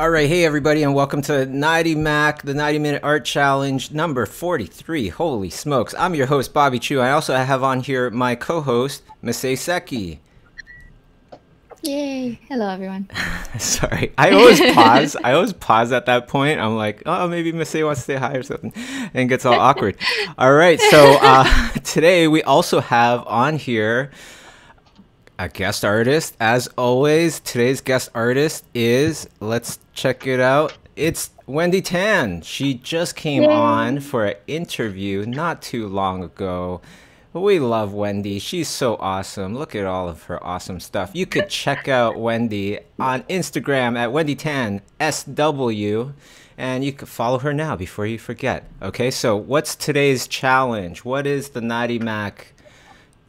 All right, hey everybody, and welcome to 90 Mac, the 90 Minute Art Challenge number 43. Holy smokes! I'm your host Bobby Chiu. I also have on here my co-host Masae Seki. Yay! Hello, everyone. Sorry, I always pause. I always pause at that point. I'm like, oh, maybe Masae wants to say hi or something, and it gets all awkward. All right, so uh, today we also have on here a guest artist. As always, today's guest artist is, let's check it out. It's Wendy Tan. She just came Yay. on for an interview not too long ago. We love Wendy. She's so awesome. Look at all of her awesome stuff. You could check out Wendy on Instagram at Wendy Tan SW and you can follow her now before you forget. Okay, so what's today's challenge? What is the 90 Mac?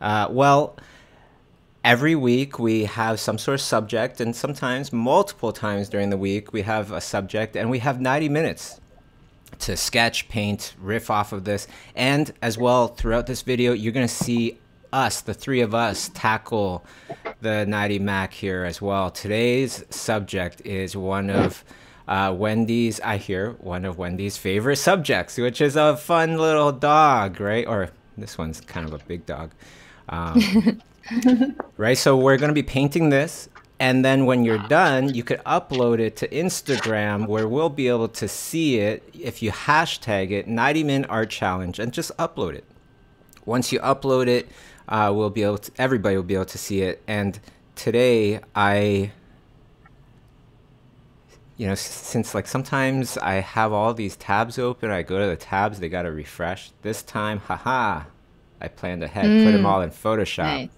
Uh, well, every week we have some sort of subject and sometimes multiple times during the week we have a subject and we have 90 minutes to sketch paint riff off of this. And as well throughout this video you're going to see us the three of us tackle the 90 mac here as well. Today's subject is one of uh, wendy's i hear one of wendy's favorite subjects which is a fun little dog right? Or this one's kind of a big dog. Um, right? So we're going to be painting this. And then when you're done, you could upload it to Instagram where we'll be able to see it if you hashtag it 90 Min Art Challenge and just upload it. Once you upload it, uh, we'll be able to, everybody will be able to see it. And today I, you know, since like sometimes I have all these tabs open, I go to the tabs, they got to refresh. This time, haha, I planned ahead, mm. put them all in Photoshop. Nice.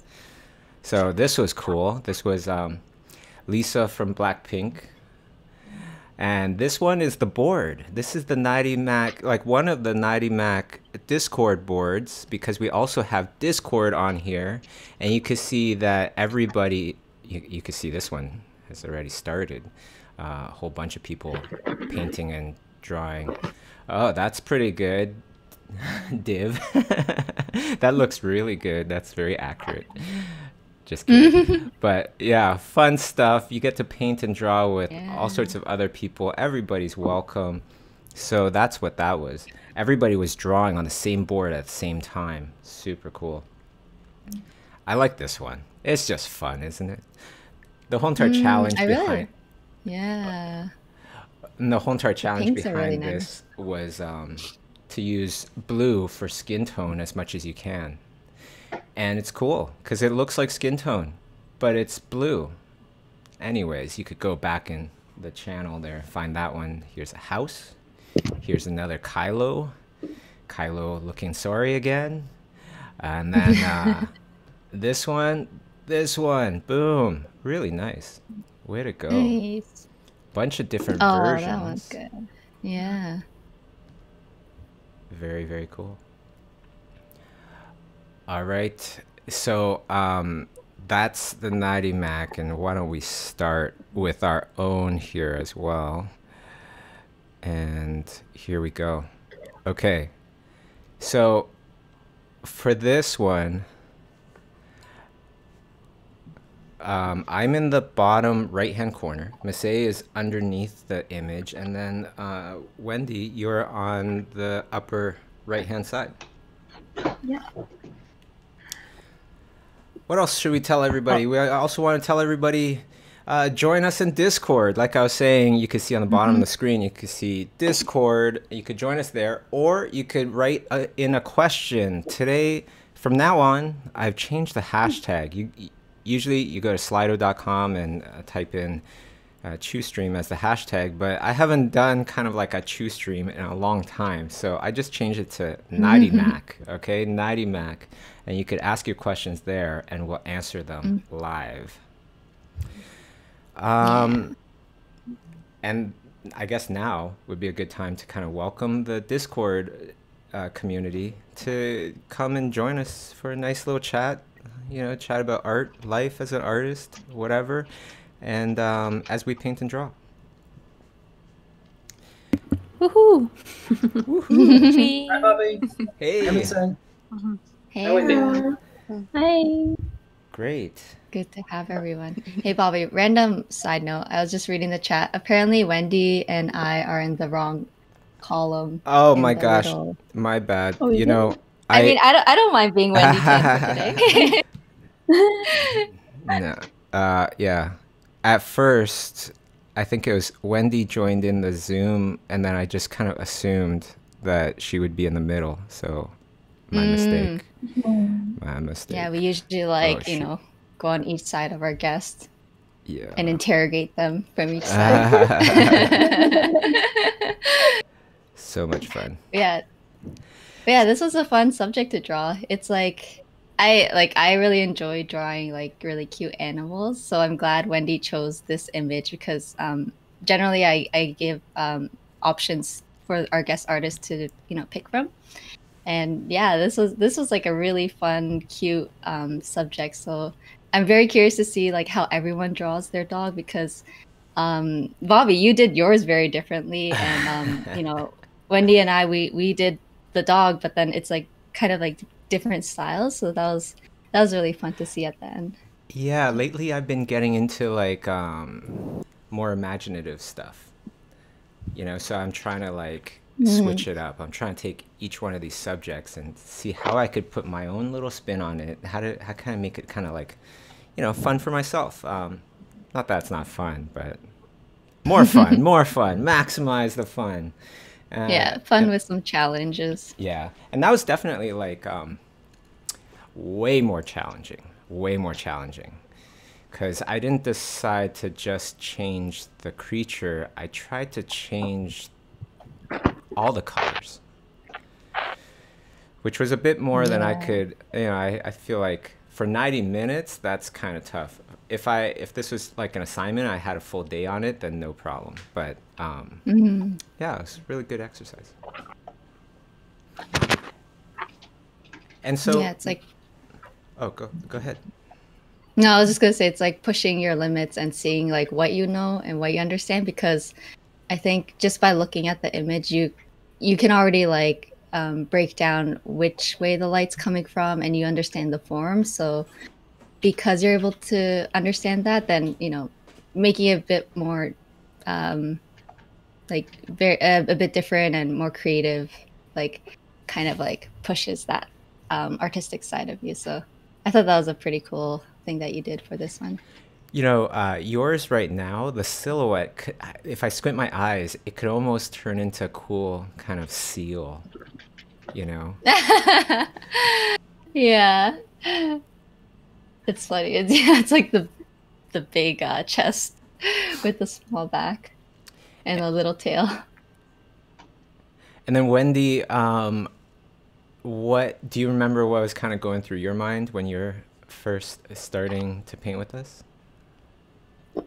So this was cool. This was um, Lisa from Blackpink. And this one is the board. This is the 90 Mac, like one of the 90 Mac Discord boards, because we also have Discord on here. And you can see that everybody, you, you can see this one has already started. Uh, a whole bunch of people painting and drawing. Oh, that's pretty good. Div. that looks really good. That's very accurate. Just kidding. but yeah, fun stuff. You get to paint and draw with yeah. all sorts of other people. Everybody's welcome. So that's what that was. Everybody was drawing on the same board at the same time. Super cool. I like this one. It's just fun, isn't it? The whole entire mm, challenge I behind. Really, yeah. And the whole entire challenge behind really this nice. was um, to use blue for skin tone as much as you can and it's cool because it looks like skin tone, but it's blue. Anyways, you could go back in the channel there, find that one. Here's a house. Here's another Kylo. Kylo looking sorry again. And then uh, this one, this one, boom. Really nice. Way to go. Nice. Bunch of different oh, versions. that one's good. Yeah. Very, very cool. All right. So um, that's the 90 Mac, and why don't we start with our own here as well? And here we go. Okay. So for this one, um, I'm in the bottom right hand corner. Masae is underneath the image, and then uh, Wendy, you're on the upper right hand side. Yeah. What else should we tell everybody? We also want to tell everybody uh, join us in Discord. Like I was saying, you can see on the bottom mm-hmm. of the screen, you can see Discord. You could join us there, or you could write a, in a question. Today, from now on, I've changed the hashtag. You usually you go to slido.com and uh, type in uh, ChiuStream as the hashtag, but I haven't done kind of like a ChiuStream in a long time. So I just changed it to 90 Mac, okay? 90 Mac and you could ask your questions there and we'll answer them mm. live. Um, yeah. And I guess now would be a good time to kind of welcome the Discord uh, community to come and join us for a nice little chat. You know, chat about art, life as an artist, whatever, and um, as we paint and draw. Woohoo! Woohoo! Hi, Bobby. Hey. Emerson. Mm-hmm. Hey. Hi. Great. Good to have everyone. Hey, Bobby, random side note. I was just reading the chat. Apparently, Wendy and I are in the wrong column. Oh my gosh, little- my bad. Oh, you is know, I, I, mean, I don't, I don't mind being Wendy today. no, uh, yeah. At first, I think it was Wendy joined in the Zoom, and then I just kind of assumed that she would be in the middle. So, my Mm. mistake. Mm. My mistake. yeah, we usually like, Oh, you know, go on each side of our guest yeah. and interrogate them from each side. so much fun. yeah but yeah this was a fun subject to draw it's like i like i really enjoy drawing like really cute animals so i'm glad wendy chose this image because um generally i i give um options for our guest artists to you know pick from and yeah this was this was like a really fun cute um subject. So i'm very curious to see like how everyone draws their dog because um bobby you did yours very differently. And um you know wendy and i we we did the dog but then it's like kind of like different styles. So that was that was really fun to see at the end. Yeah, lately I've been getting into like um, more imaginative stuff. You know, so I'm trying to like switch it up. I'm trying to take each one of these subjects and see how I could put my own little spin on it. How to how can I make it kind of like, you know, fun for myself. Um, not that it's not fun, but more fun, more fun. Maximize the fun. Uh, yeah fun and- with some challenges yeah, and that was definitely like um, way more challenging, way more challenging. Because I didn't decide to just change the creature, I tried to change all the colors. Which was a bit more than I could, you know, I, I feel like for 90 minutes, that's kind of tough. If I if this was like an assignment, I had a full day on it, then no problem. But um, Mhm. yeah, it's a really good exercise. And so, yeah it's like oh, go go ahead. No, I was just gonna say it's like pushing your limits and seeing like what you know and what you understand because I think just by looking at the image you you can already like um, break down which way the light's coming from and you understand the form. So because you're able to understand that, then you know making it a bit more um, like very uh, a bit different and more creative, like kind of like pushes that um, artistic side of you. So I thought that was a pretty cool thing that you did for this one. You know, uh, yours right now, the silhouette. Could, if I squint my eyes, it could almost turn into a cool kind of seal. You know, yeah, it's funny. It's yeah, it's like the the big uh, chest with the small back and a little tail. and then Wendy, um, what do you remember? What was kind of going through your mind when you're first starting to paint with us?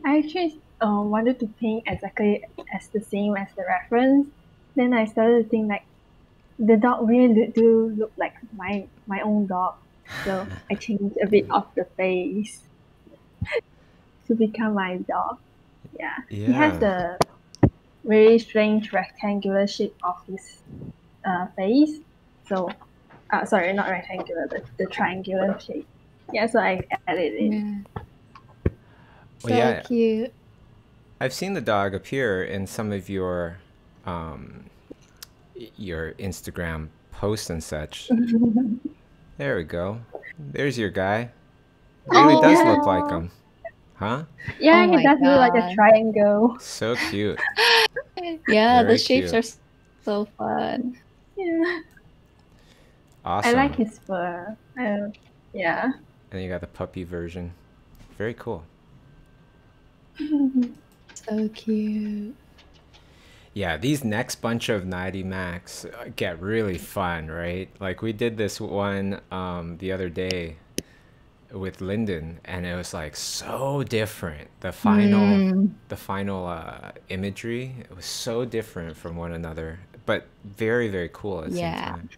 I actually uh, wanted to paint exactly as the same as the reference. Then I started to think like the dog really do- do look like my my own dog. So I changed a bit of the face to become my dog. Yeah. He has Yeah. the very strange rectangular shape of his uh, face. So, uh, sorry, not rectangular, the, the triangular shape. Yeah, so I added it. Yeah. So Well, yeah. cute. I've seen the dog appear in some of your um, your Instagram posts and such. There we go. There's your guy. Really does look like him. Huh? Yeah, Oh he my does look like a triangle. So cute. Yeah, Very the shapes cute. are so fun. Yeah. Awesome. I like his fur. I, yeah. And you got the puppy version. Very cool. So cute. Yeah, these next bunch of 90 Max get really fun, right? Like we did this one um, the other day with Lyndon, and it was like so different. The final, Mm. the final uh, imagery, it was so different from one another, but very, very cool at the Yeah. same time.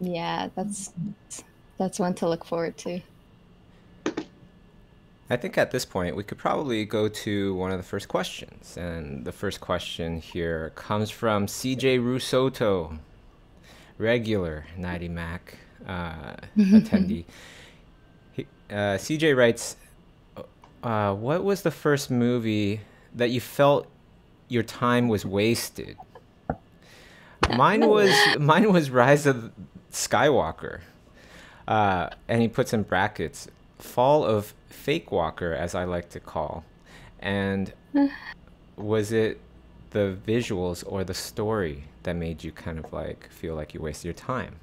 Yeah, that's that's one to look forward to. I think at this point we could probably go to one of the first questions. And the first question here comes from CJ Rusoto, regular 90 Mac uh, attendee. He, Uh, CJ writes, uh, "What was the first movie that you felt your time was wasted?" Mine was mine was Rise of Skywalker, uh, and he puts in brackets Fall of Fake Walker, as I like to call, and was it the visuals or the story that made you kind of like feel like you wasted your time?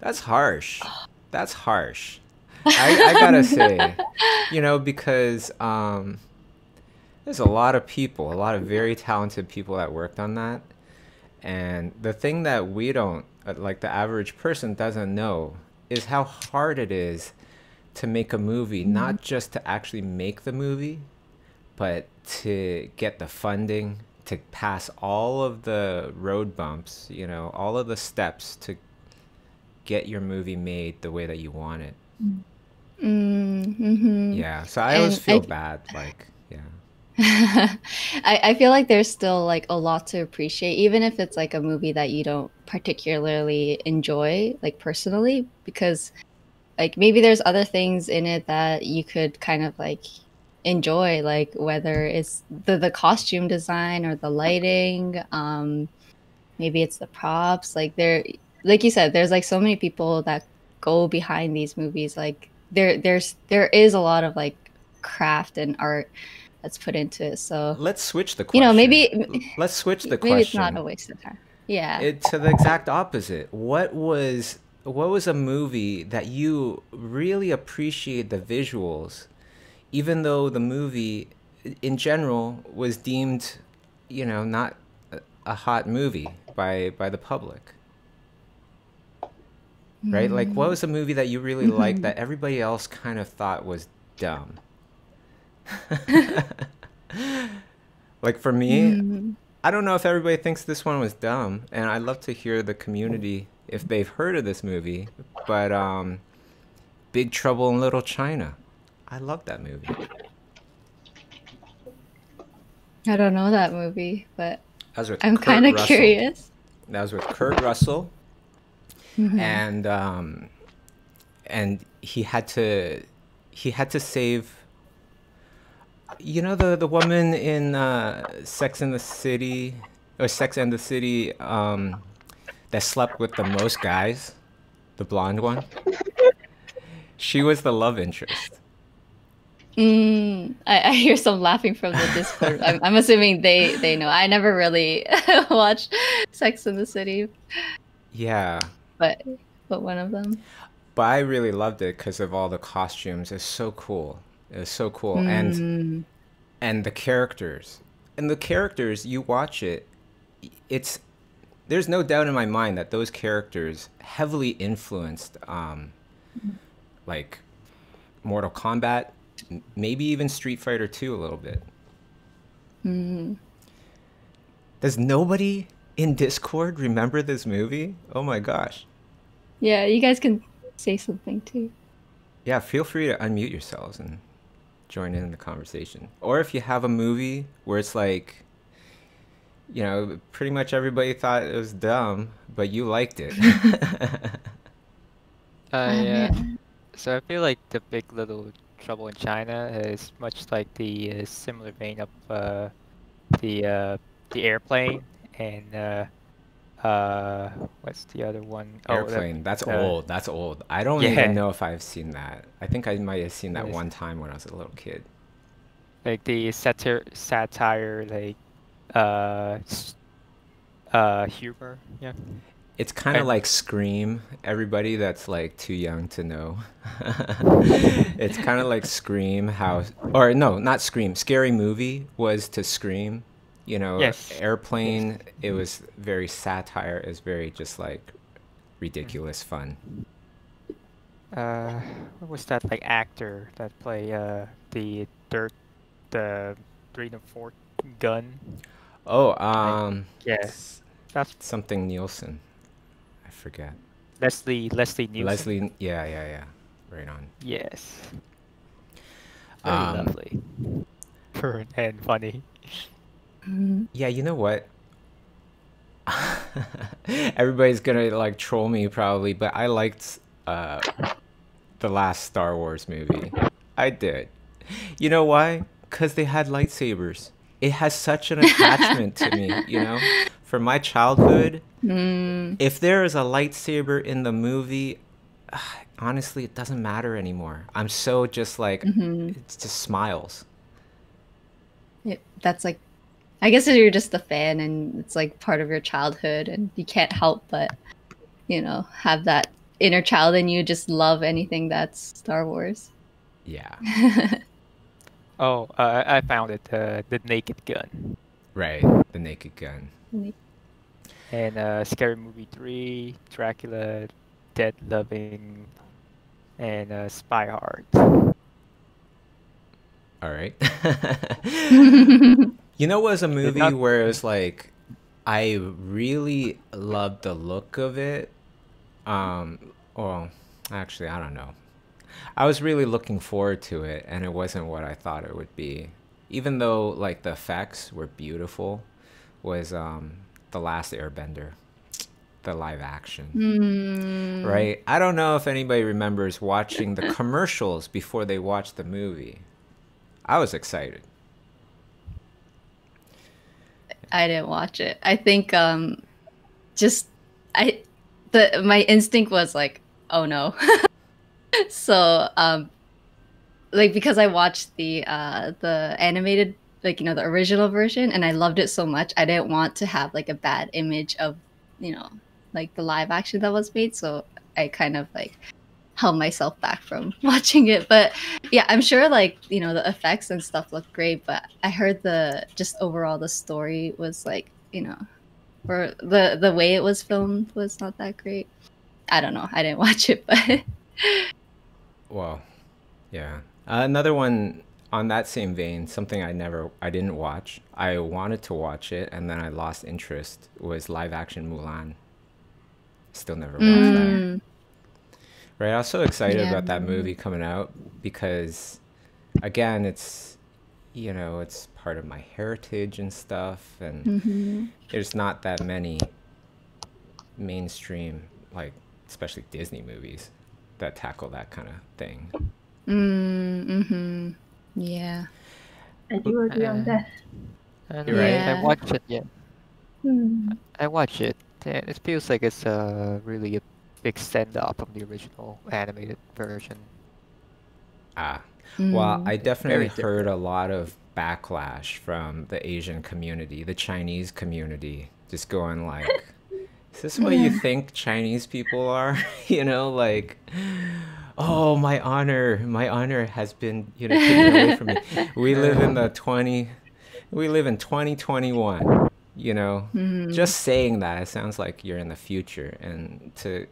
That's harsh. That's harsh. I, I gotta say, you know, because um, there's a lot of people, a lot of very talented people that worked on that. And the thing that we don't, uh, like the average person doesn't know, is how hard it is to make a movie, not just to actually make the movie, but to get the funding, to pass all of the road bumps, you know, all of the steps to get your movie made the way that you want it. Mm-hmm. Yeah. So I always And feel I- bad. Like, yeah. I, I feel like there's still like a lot to appreciate, even if it's like a movie that you don't particularly enjoy, like personally, because like maybe there's other things in it that you could kind of like enjoy, like whether it's the the costume design or the lighting, um, maybe it's the props. Like there, like you said, there's like so many people that go behind these movies. Like there, there's there is a lot of like craft and art that's put into it. So Let's switch the you know, maybe Let's switch the maybe it's question. not a waste of time. Yeah. it to the exact opposite. What was what was a movie that you really appreciate the visuals, even though the movie in general was deemed, you know, not a- hot movie by by the public. Right? Like what was a movie that you really liked that everybody else kind of thought was dumb? like for me, Mm. I don't know if everybody thinks this one was dumb, and I'd love to hear the community if they've heard of this movie. But um, Big Trouble in Little China, I love that movie. I don't know that movie, but That was with I'm kind of curious. That was with Kurt Russell, Mm-hmm. and um, and he had to he had to save. You know the the woman in uh, Sex in the City or Sex and the City um, that slept with the most guys, the blonde one. She was the love interest. Mm, I, I hear some laughing from the Discord. I'm, I'm assuming they they know. I never really watched Sex in the City, Yeah, but but one of them. but I really loved it because of all the costumes. It's so cool. It was so cool, and Mm, and the characters and the characters you watch it it's there's no doubt in my mind that those characters heavily influenced um like mortal kombat maybe even street fighter 2 a little bit mm. does nobody in discord remember this movie oh my gosh Yeah, you guys can say something too. yeah feel free to unmute yourselves and join in the conversation or if you have a movie where it's like you know pretty much everybody thought it was dumb but you liked it. Uh, Oh, yeah. So I feel like the Big Little Trouble in China is much like the uh, similar vein of uh, the uh, the airplane and uh, uh, what's the other one? Oh, the- airplane. That's uh, old. That's old. I don't Yeah. even know if i've seen that. I think i might have seen that one time when i was a little kid. Like the satire, satire, like uh, uh, humor. Yeah. it's kind of like scream everybody that's like too young to know it's kind of like scream how or no not scream scary movie was to scream you know Yes. airplane it was very satire it was very just like ridiculous fun Uh, what was that like actor that play uh the dirt, the three and four gun? Oh um Yeah, that's something nielsen i forget Leslie Leslie Nielsen. leslie yeah yeah yeah right on Yes. Very Um, lovely. And funny. Yeah, you know what? Everybody's gonna like troll me probably, but I liked uh the last Star Wars movie. I did. You know why? Because they had lightsabers. It has such an attachment to me, you know? From my childhood, Mm, if there is a lightsaber in the movie, honestly, it doesn't matter anymore. I'm so just like, mhm. it's just smiles. It- that's like, I guess you're just a fan and it's like part of your childhood, and you can't help but, you know, have that inner child in you just love anything that's Star Wars. Yeah. Oh, uh, I found it. Uh, the Naked Gun Right. The Naked Gun. and uh, Scary Movie Three, Dracula, Dead Loving, and uh, Spy Hard. All right. You know, what was a movie not- where it was like, I really loved the look of it. Um, well, actually, I don't know. I was really looking forward to it, and it wasn't what I thought it would be. Even though like the effects were beautiful, was um the Last Airbender, the live action. Mm, Right? I don't know if anybody remembers watching the commercials before they watched the movie. I was excited. I didn't watch it. I think um just I the my instinct was like, oh no. so um like because I watched the uh the animated like you know the original version and I loved it so much, I didn't want to have like a bad image of, you know, like the live action that was made, so I kind of like held myself back from watching it. But yeah, I'm sure like you know the effects and stuff look great, but I heard the just overall the story was like you know, or the the way it was filmed was not that great. I don't know. I didn't watch it, but Well, yeah. Uh, another one on that same vein, something I never, I didn't watch. I wanted to watch it, and then I lost interest. Was live action Mulan. Still never watched that. Mm, Right, I was so excited Yeah. about that movie coming out because, again, it's, you know, it's part of my heritage and stuff, and mhm. there's not that many mainstream, like especially Disney movies, that tackle that kind of thing. Mm, mhm. Yeah. I do agree on Uh, that. And You're right. Yeah. I watched it. Yeah, Hmm. I watched it, and it feels like it's a really a big send off from the original animated version. Ah, Well, Mm. I definitely heard a lot of backlash from the Asian community, the Chinese community, just going like, "Is this what you think Chinese people are?" you know, like, "Oh, my honor, my honor has been, you know, taken away from me." We live in the 20 we live in 2021, you know. Mhm. Just saying that it sounds like you're in the future and to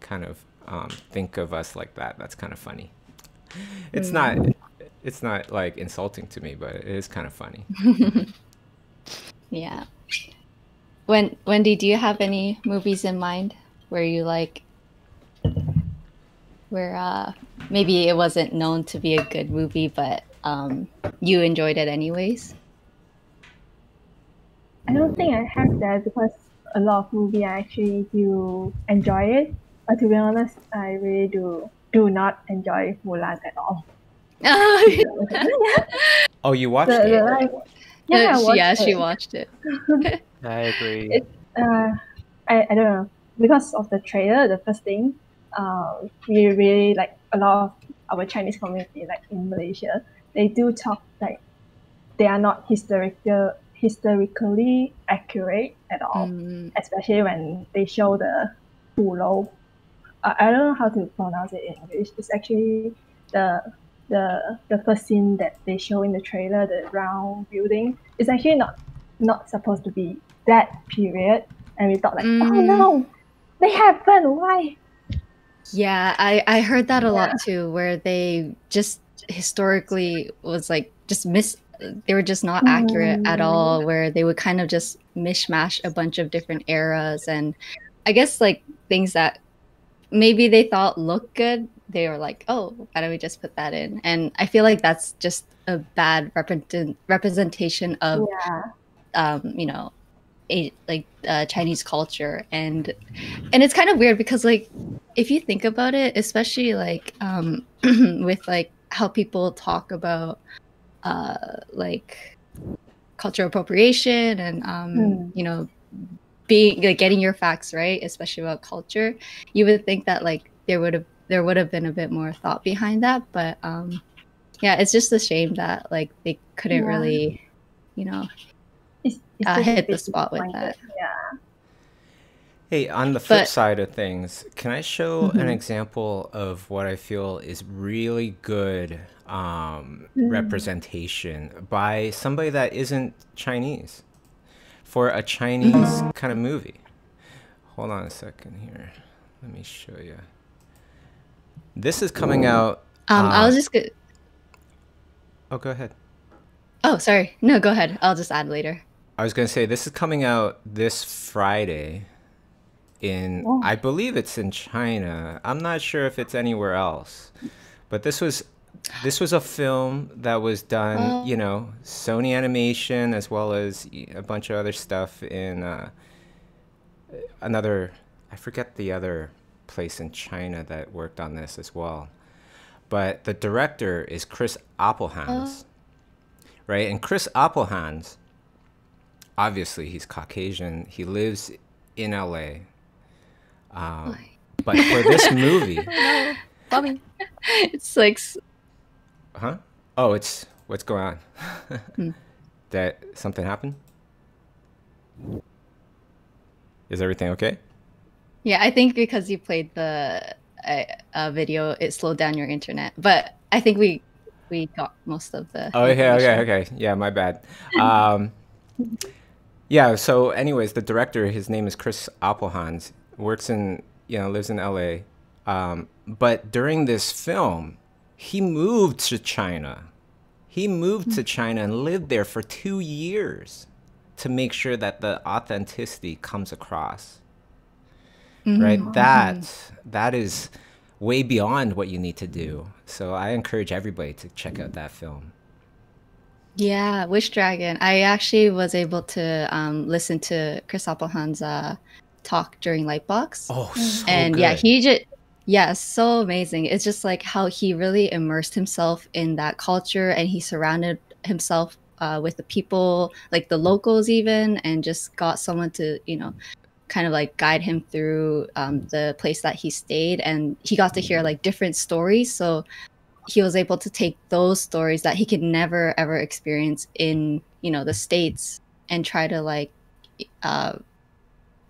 kind of um, think of us like that, that's kind of funny. It's not it's not like insulting to me, but it is kind of funny. Yeah. When Wendy, do you have any movies in mind where you like where uh maybe it wasn't known to be a good movie but um you enjoyed it anyways? I don't think I have that because a lot of movie I actually do enjoy it. But to be honest, I really do do not enjoy Mulan at all. Oh, you watched The, the it? Live, yeah, she, watched yeah, she it. watched it. I agree. It- uh, I, I don't know because of the trailer the first thing uh, we really like a lot of our Chinese community like in Malaysia they do talk like they are not historical historically accurate at all Mm, especially when they show the Pulau. Uh, I don't know how to pronounce it in English. It's actually the the the first scene that they show in the trailer, the round building. is actually not not supposed to be that period, and we thought like, oh Mm. no, they happened. Why? Yeah, I I heard that a Yeah. lot too where they just historically was like just miss they were just not accurate at Mm. all where they would kind of just mishmash a bunch of different eras and I guess like things that maybe they thought looked good they were like oh why don't we just put that in? And I feel like that's just a bad represent- representation of Yeah, um, you know, a, like uh, Chinese culture, and and it's kind of weird because like if you think about it, especially like um, with like how people talk about uh, like cultural appropriation and um, Mm. you know being like getting your facts right, especially about culture, you would think that like there would have there would have been a bit more thought behind that, but um, yeah, it's just a shame that like they couldn't Yeah. really, you know, It's, it's Uh, hit the spot with that. Yeah. Hey, on the flip But- side of things, can I show an Mhm. example of what I feel is really good um, Mm. representation by somebody that isn't Chinese for a Chinese kind of movie? Hold on a second here. Let me show you. This is coming out. um, I uh, was just go- Oh, go ahead. oh sorry, no, go ahead. I'll just add later. I was going to say this is coming out this Friday in Oh. I believe it's in China. I'm not sure if it's anywhere else. But this was this was a film that was done, Oh. you know, Sony Animation as well as a bunch of other stuff in uh, another I forget the other place in China that worked on this as well. But the director is Chris Appelhans. Right? And Chris Appelhans obviously he's Caucasian. He lives in LA. Um, but for this movie, Bobby. it's like huh? Oh, it's what's going on? Hmm. that something happened? Is everything okay? Yeah, I think because you played the uh, uh, video, it slowed down your internet. But I think we we got most of the. Oh, okay, okay, okay. Yeah, my bad. Um, yeah. So, anyways, the director, his name is Chris Appelhans, works in, you know, lives in L.A. Um, but during this film, he moved to China. He moved to China and lived there for two years to make sure that the authenticity comes across. Right? Mhm. That that is way beyond what you need to do. So I encourage everybody to check out that film. Yeah, Wish Dragon. I actually was able to um, listen to Chris Appelhan's uh, talk during Lightbox. Oh, so and yeah, he just yeah, so amazing. It's just like how he really immersed himself in that culture and he surrounded himself uh, with the people, like the locals even, and just got someone to, you know, kind of like guide him through um, the place that he stayed and he got to hear like different stories. So he was able to take those stories that he could never ever experience in, you know, the States and try to like uh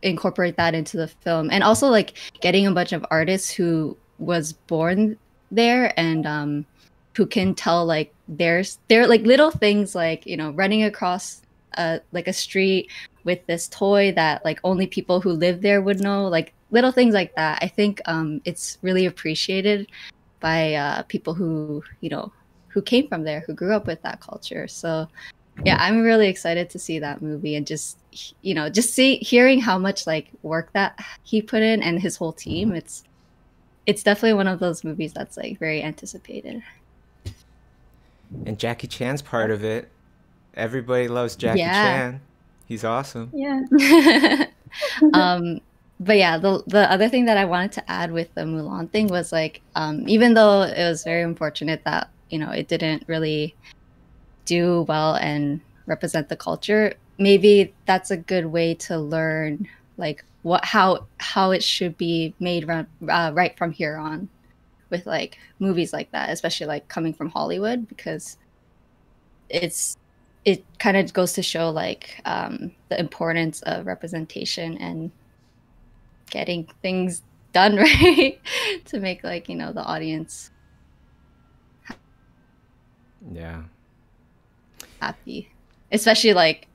incorporate that into the film and also like getting a bunch of artists who was born there and um who can tell like there's there like little things like you know running across uh like a street with this toy that like only people who live there would know like little things like that i think um it's really appreciated by uh people who you know who came from there who grew up with that culture so yeah i'm really excited to see that movie and just you know just see hearing how much like work that he put in and his whole team it's it's definitely one of those movies that's like very anticipated And Jackie Chan's part of it. Everybody loves Jackie Yeah. Chan. He's awesome. Yeah. um but yeah the the other thing that i wanted to add with the mulan thing was like um even though it was very unfortunate that you know it didn't really do well and represent the culture maybe that's a good way to learn like what how how it should be made run, uh, right from here on with like movies like that especially like coming from hollywood because it's it kind of goes to show like um, the importance of representation and getting things done right? To make like you know the audience Yeah. happy. Especially like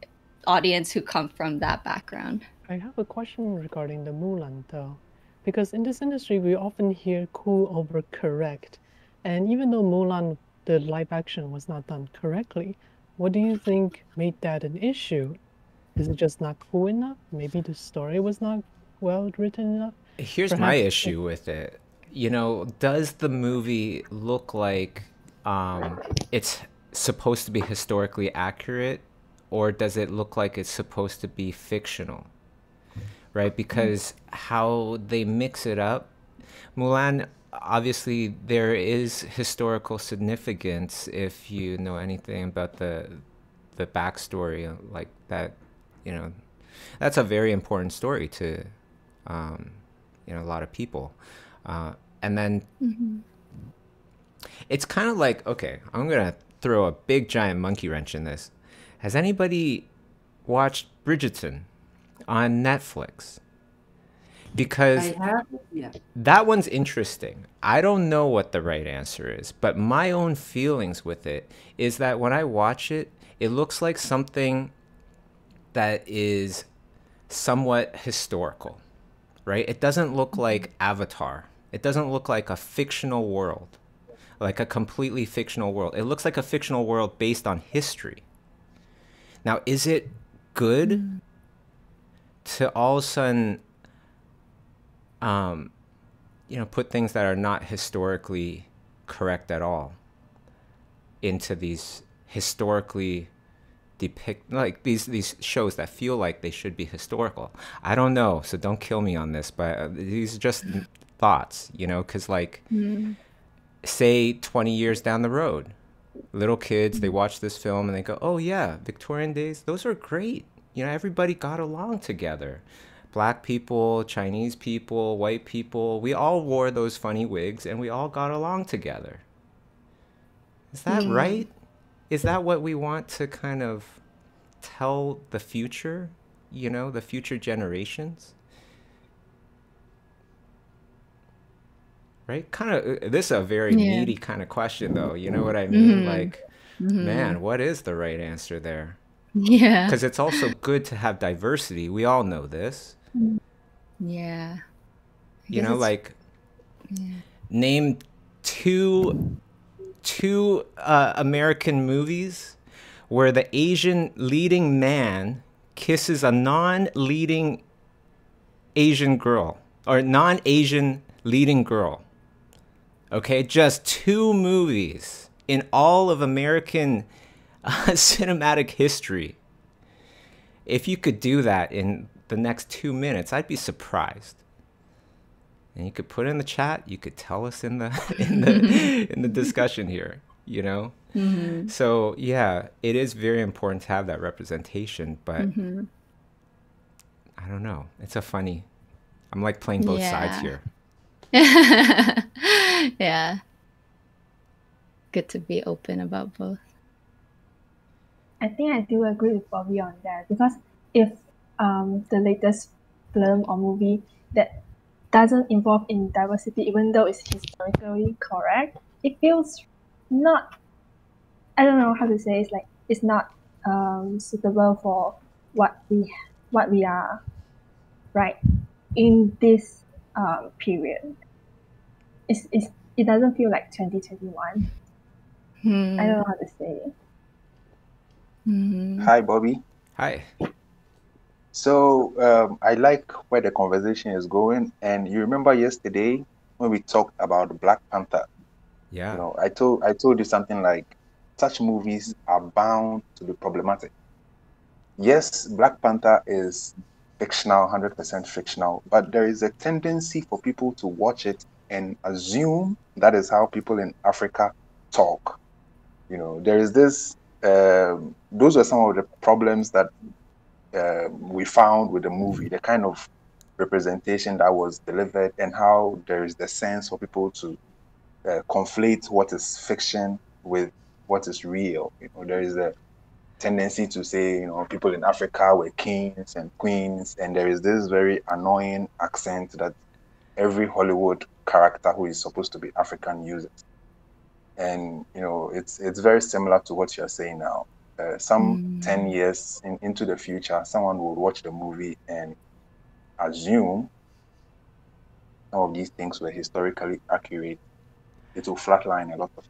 audience who come from that background. I have a question regarding the Mulan though, because in this industry we often hear cool over correct, and even though Mulan the live action was not done correctly, what do you think made that an issue? Is it just not cool enough? Maybe the story was not well written enough. Here's my Perhaps- issue with it. You know, does the movie look like um, it's supposed to be historically accurate, or does it look like it's supposed to be fictional? Right? Because how they mix it up. Mulan, obviously, there is historical significance if you know anything about the the backstory, like that. You know, that's a very important story to, um, you know, a lot of people. Uh, and then Mm-hmm. it's kind of like okay, I'm gonna throw a big giant monkey wrench in this. Has anybody watched Bridgerton on Netflix? Because yeah. that one's interesting. I don't know what the right answer is, but my own feelings with it is that when I watch it, it looks like something that is somewhat historical, right? It doesn't look mm-hmm. like Avatar. It doesn't look like a fictional world, like a completely fictional world. It looks like a fictional world based on history. Now, is it good mm. to all of a sudden um, you know, put things that are not historically correct at all into these historically depict like these these shows that feel like they should be historical. I don't know, so don't kill me on this, but uh, these are just thoughts, you know, because like say 20 years down the road little kids they watch this film and they go oh yeah victorian days those are great. You know everybody got along together black people chinese people white people. We all wore those funny wigs and we all got along together. Is that Yeah. right? Is that what we want to kind of tell the future you know the future generations? Right? Kind of uh, this is a very Yeah. meaty kind of question though. You know what i mean? Mhm. like mm-hmm. man what is the right answer there? Yeah. because it's also good to have diversity. We all know this Yeah. I you know like yeah. name two two uh, american movies where the asian leading man kisses a non-leading asian girl or non-asian leading girl okay just two movies in all of american uh, cinematic history if you could do that in the next two minutes i'd be surprised and you could put it in the chat you could tell us in the in the in the discussion here you know Mhm. so yeah it is very important to have that representation but Mhm. i don't know it's a funny i'm like playing both sides here yeah. Good to be open about both. I think I do agree with Bobby on that because if um, the latest film or movie that doesn't involve in diversity, even though it's historically correct, it feels not. I don't know how to say. It's like it's not um, suitable for what we what we are, right, in this um, period. It's, it's it doesn't feel like twenty twenty one. Hmm. I don't know how to say it. Mhm. Hi, Bobby. hi So um, I like where the conversation is going. And you remember yesterday when we talked about Black Panther? yeah You know, I told I told you something like such movies are bound to be problematic. Yes, Black Panther is fictional, hundred percent fictional, but there is a tendency for people to watch it and assume that is how people in Africa talk. You know, there is this. Um, those are some of the problems that uh, we found with the movie, the kind of representation that was delivered, and how there is the sense for people to uh, conflate what is fiction with what is real. You know, there is a tendency to say, you know, people in Africa were kings and queens, and there is this very annoying accent that every Hollywood character who is supposed to be African uses. And you know, it's it's very similar to what you're saying now. Uh, some Mm. 10 years in, into the future, someone will watch the movie and assume some of these things were historically accurate. It will flatline a lot of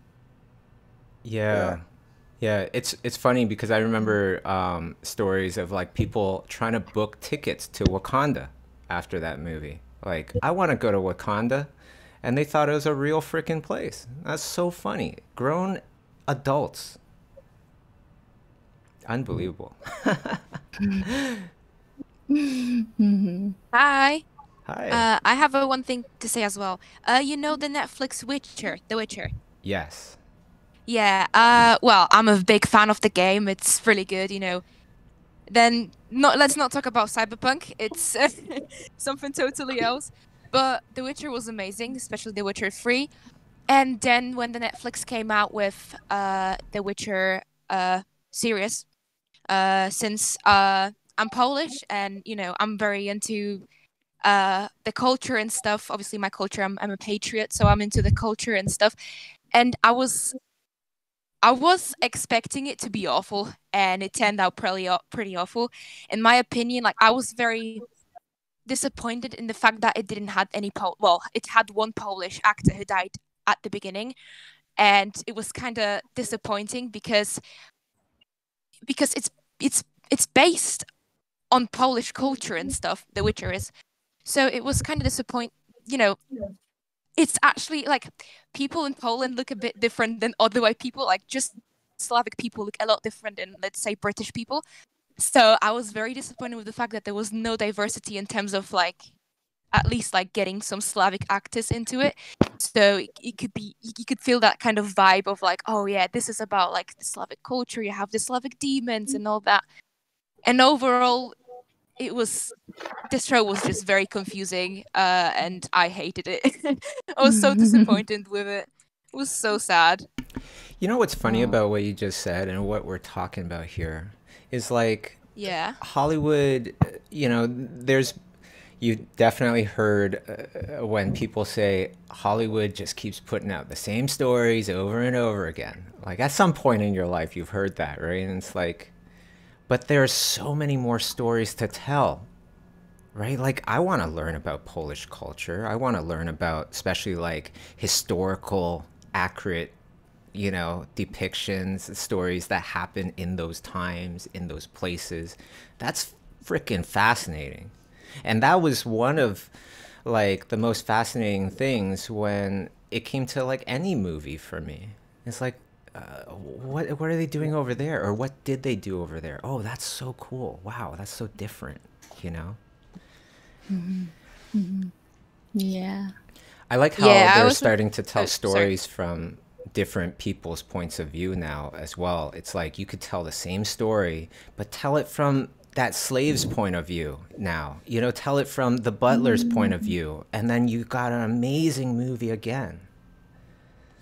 Yeah. Yeah, it's it's funny because I remember um, stories of like people trying to book tickets to Wakanda after that movie. Like, I want to go to Wakanda, and they thought it was a real freaking place. That's so funny. Grown adults. Unbelievable. Mhm. Hi. Hi. Uh, I have uh, one thing to say as well. Uh, you know the Netflix Witcher, The Witcher. yes. Yeah. Uh, well, I'm a big fan of the game. It's really good, you know. Then not let's not talk about Cyberpunk. It's uh, something totally else. But The Witcher was amazing, especially The Witcher 3. And then when the Netflix came out with uh, The Witcher uh, series, uh, since uh, I'm Polish and you know I'm very into uh, the culture and stuff. Obviously, my culture. I'm I'm a patriot, so I'm into the culture and stuff. And I was I was expecting it to be awful, and it turned out pretty pretty awful. In my opinion, like I was very disappointed in the fact that it didn't have any Pol- well, it had one Polish actor who died at the beginning, and it was kind of disappointing because because it's it's it's based on Polish culture and stuff. The Witcher is, so it was kind of disappoint. You know, it's actually like people in Poland look a bit different than other white people. Like just Slavic people look a lot different than let's say British people. So I was very disappointed with the fact that there was no diversity in terms of like at least like getting some Slavic actors into it. So it, it could be you, you could feel that kind of vibe of like, oh yeah, this is about like the Slavic culture. You have the Slavic demons and all that. And overall, it was this show was just very confusing, uh, and I hated it. I was so disappointed with it. It was so sad. You know what's funny about what you just said and what we're talking about here is like Yeah. Hollywood, uh, you know, there's you definitely heard uh, when people say Hollywood just keeps putting out the same stories over and over again. Like at some point in your life you've heard that, right? And it's like but there's so many more stories to tell. Right? Like I want to learn about Polish culture. I want to learn about especially like historical accurate you know, depictions, stories that happen in those times, in those places. That's freaking fascinating. And that was one of like the most fascinating things when it came to like any movie for me. It's like uh, what what are they doing over there or what did they do over there? Oh, that's so cool. Wow, that's so different, you know? Yeah. I like how Yeah, they're starting to tell oh, sorry. stories from different people's points of view now as well. It's like you could tell the same story, but tell it from that slave's point of view now. You know, tell it from the butler's point of view. And then you got an amazing movie again.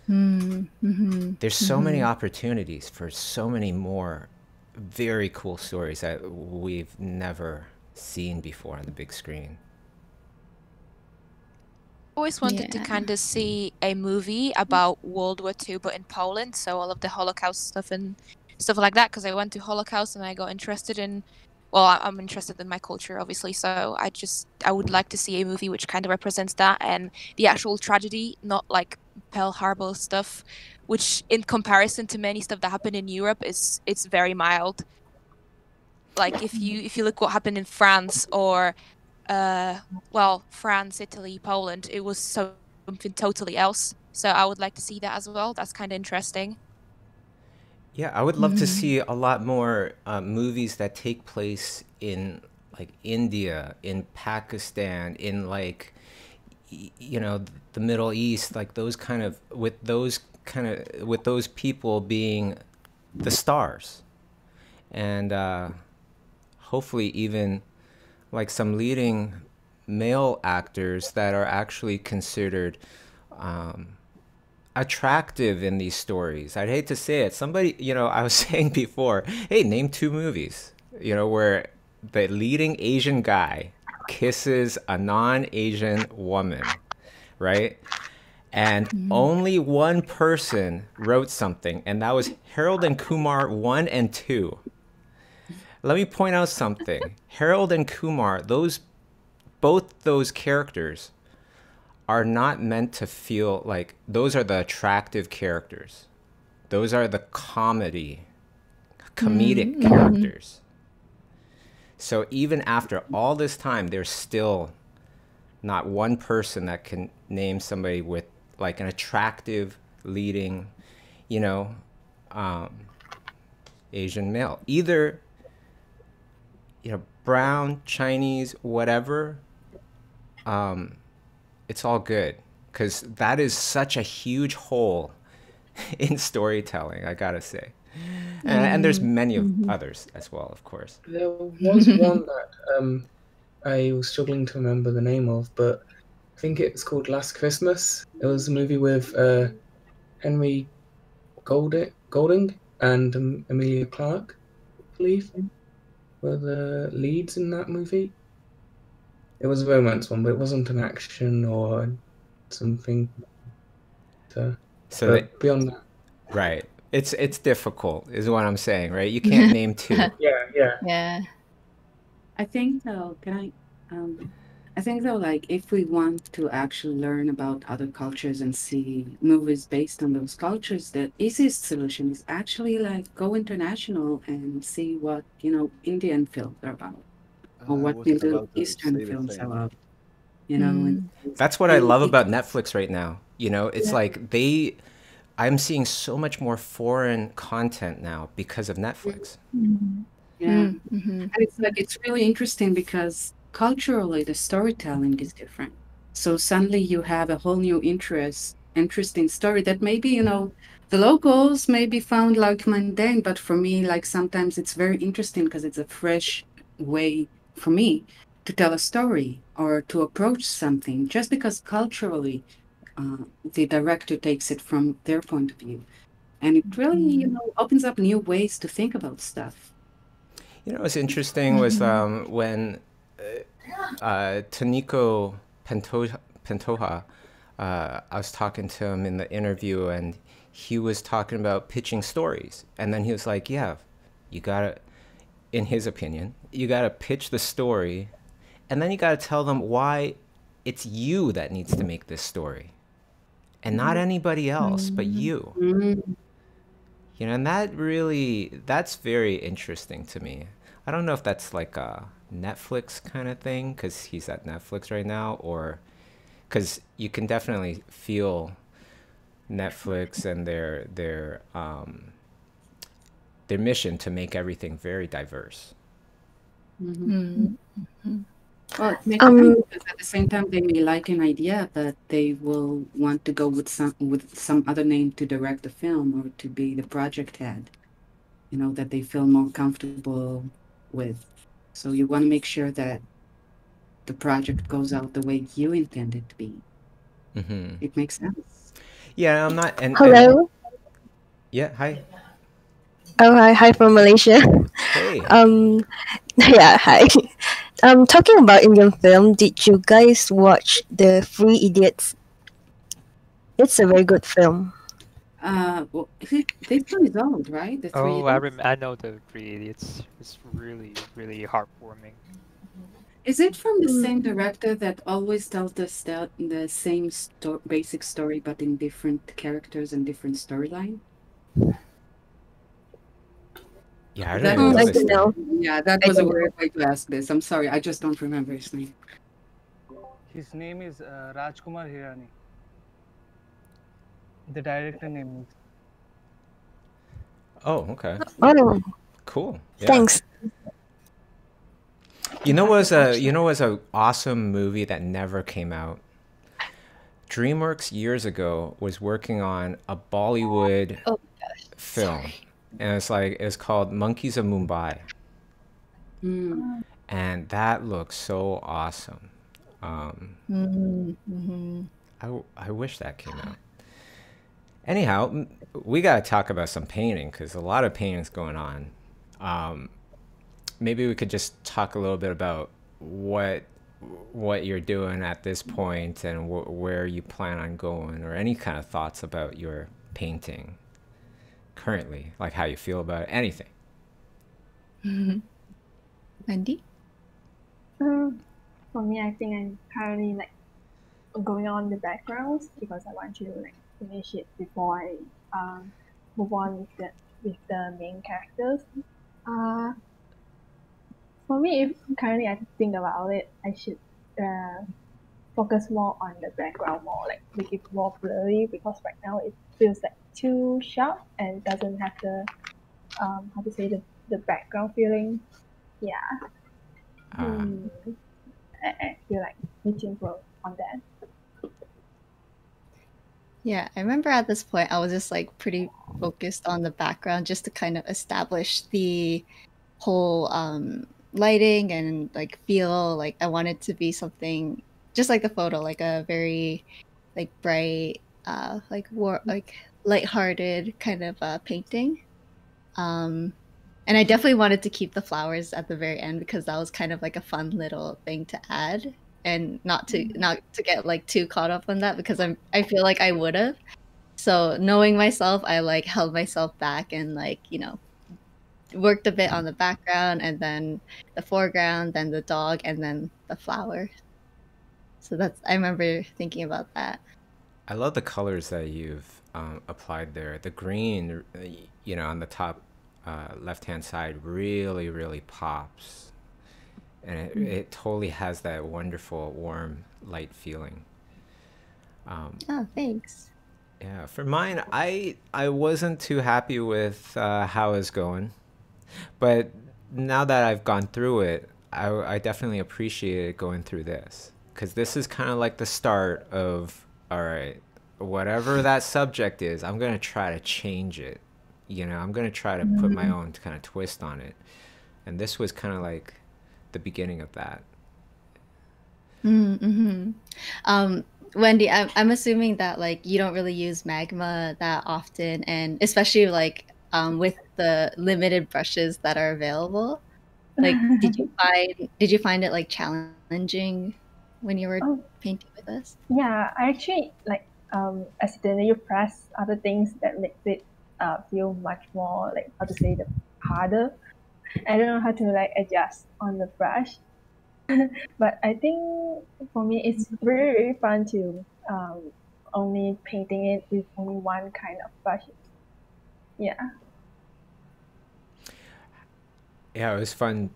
Hmm, mm-hmm, There's so many mm-hmm. opportunities for so many more very cool stories that we've never seen before on the big screen. I always wanted to kind of see a movie about World War II, but in Poland. So all of the Holocaust stuff and stuff like that. Because I went to Holocaust and I got interested in. Well, I'm interested in my culture, obviously. So I just I would like to see a movie which kind of represents that and the actual tragedy, not like Pearl Harbor stuff, which in comparison to many stuff that happened in Europe is it's very mild. Like if you if you look what happened in France or uh, well, France, Italy, Poland, it was something totally else. So I would like to see that as well. That's kind of interesting. Yeah, I would love to see a lot more uh, movies that take place in like India, in Pakistan, in like you know the Middle East, like those kind of with those kind of with those people being the stars, and uh, hopefully even like some leading male actors that are actually considered um, attractive in these stories. I'd hate to say it. Somebody, you know, I was saying before, hey, name two movies, you know, where the leading Asian guy kisses a non Asian woman, right? And mm-hmm. only one person wrote something, and that was Harold and Kumar 1 and 2. Let me point out something. Harold and Kumar, those both those characters are not meant to feel like those are the attractive characters. Those are the comedy, comedic characters. So even after all this time, there's still not one person that can name somebody with like an attractive leading, you know, um, Asian male. Either, you know, brown, Chinese, whatever, um, it's all good because that is such a huge hole in storytelling. I gotta say, and, and there's many of others as well, of course. There was one that um, I was struggling to remember the name of, but I think it was called Last Christmas. It was a movie with uh, Henry Golding, Golding and um, Emilia Clarke, I believe, were the leads in that movie. It was a romance one, but it wasn't an action or something. So, So but that, beyond that, right, it's it's difficult, is what I'm saying, right? You can't name two. yeah, yeah. Yeah. I think though, can I? Um, I think though, like if we want to actually learn about other cultures and see movies based on those cultures, the easiest solution is actually like go international and see what you know Indian films are about, Uh, or what Middle Eastern say films same. are about. You know, and hmm. That's what I love it- about Netflix right now. You know, it's Yeah. like they I'm seeing so much more foreign content now because of Netflix. Mm-hmm. Hmm, yeah. Mm-hmm. And it's like it's really interesting because culturally the storytelling is different. So suddenly you have a whole new interest, interesting story that maybe you know the locals maybe found like mundane, but for me, like sometimes it's very interesting because it's a fresh way for me to tell a story or to approach something, just because culturally uh, the director takes it from their point of view, and it really you know opens up new ways to think about stuff. You know, what's interesting was um, when uh, uh, Pantoja, Pantoja uh, I was talking to him in the interview, and he was talking about pitching stories, and then he was like, "Yeah, you gotta." In his opinion, you gotta pitch the story, and then you gotta tell them why it's you that needs to make this story, and not anybody else but you. Mm. You know, and that really that's very interesting to me. I don't know if that's like a Netflix kind of thing because he's at Netflix right now, or because you can definitely feel Netflix and their their um, their mission to make everything very diverse. Mhm. Mm-hmm. Well, it Um, at the same time they may like an idea, but they will want to go with some with some other name to direct the film or to be the project head. You know that they feel more comfortable with. So you want to make sure that the project goes out the way you intend it to be. hmm It makes sense. Yeah, I'm not. And, and- Hello. yeah. Hi. Oh, hi, hi from Malaysia. Hey. Um, yeah, hi. Um, talking about Indian film, did you guys watch the Three Idiots? It's a very good film. Uh, well, it- this one is old, right? The three. Oh, I Idiots? rem- I know the Three Idiots. It's really, really heartwarming. Is it from the Mm. same director that always tells the st- the same sto- basic story but in different characters and different storyline? Yeah, I That don't even know I was- this. don't know. Yeah, that I was a don't know. weird way to ask this. I'm sorry, I just don't remember his name. His name is uh, Rajkumar Hirani. The director name is. Oh, okay. Oh, Cool. Yeah. thanks. You know was a you know was a awesome movie that never came out. DreamWorks years ago was working on a Bollywood Oh, film, and it's like it's called Monkeys of Mumbai, Mm. and that looks so awesome. Um, Mm-hmm. I, I wish that came out. Anyhow, we got to talk about some painting because a lot of painting's going on. Um, maybe we could just talk a little bit about what what you're doing at this point and wh- where you plan on going, or any kind of thoughts about your painting currently, like how you feel about it, anything. Mm-hmm. Wendy? Um, for me, I think I'm currently like going on the backgrounds because I want to like finish it before I um, move on with the with the main characters. Uh, for me, if currently I think about it, I should uh, focus more on the background more, like make it more blurry because right now it feels like too sharp and doesn't have the um how to say the, the background feeling. Yeah. Uh. I, I feel like meeting for on that. Yeah, I remember at this point I was just like pretty focused on the background just to kind of establish the whole um lighting and like feel like I wanted to be something just like the photo, like a very like bright, uh like war like lighthearted kind of uh painting. Um and I definitely wanted to keep the flowers at the very end because that was kind of like a fun little thing to add and not to not to get like too caught up on that because I'm I feel like I would have. So knowing myself, I like held myself back and like, you know, worked a bit on the background and then the foreground, then the dog and then the flower. So that's I remember thinking about that. I love the colors that you've um, applied there. The green, uh, you know, on the top uh, left-hand side really, really pops. And it, Mm. it totally has that wonderful, warm, light feeling. Um, Oh, thanks. yeah, for mine, I I wasn't too happy with uh, how it's going, but now that I've gone through it, I, I definitely appreciated going through this because this is kind of like the start of all right, whatever that subject is, I'm gonna try to change it. You know, I'm gonna try to put my Mhm. own kind of twist on it, and this was kind of like the beginning of that. Mm-hmm. Um, Wendy, I'm, I'm assuming that like you don't really use magma that often, and especially like um, with the limited brushes that are available. Like, did you find did you find it like challenging when you were Oh. painting with us? Yeah, I actually like um accidentally you press other things that makes it uh feel much more like how to say the harder. I don't know how to like adjust on the brush. but I think for me it's very very fun to um only painting it with only one kind of brush. Yeah. Yeah, it was fun.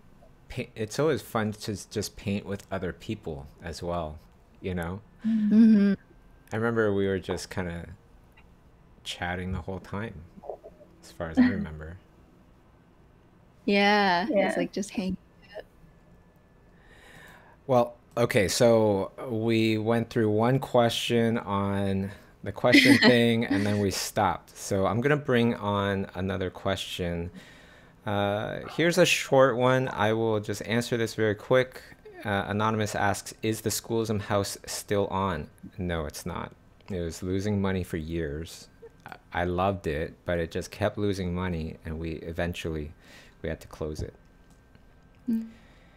Pa- it's always fun to just paint with other people as well, you know? Mm-hmm. I remember we were just kind of chatting the whole time, as far as I remember. Yeah, Yeah. it's like just hang. Well, okay, so we went through one question on the question thing and then we stopped. So I'm going to bring on another question. Uh, here's a short one. I will just answer this very quick. Uh, Anonymous asks Is the Schoolism House still on? No, it's not. It was losing money for years. I- loved it, but it just kept losing money, and we eventually we had to close it.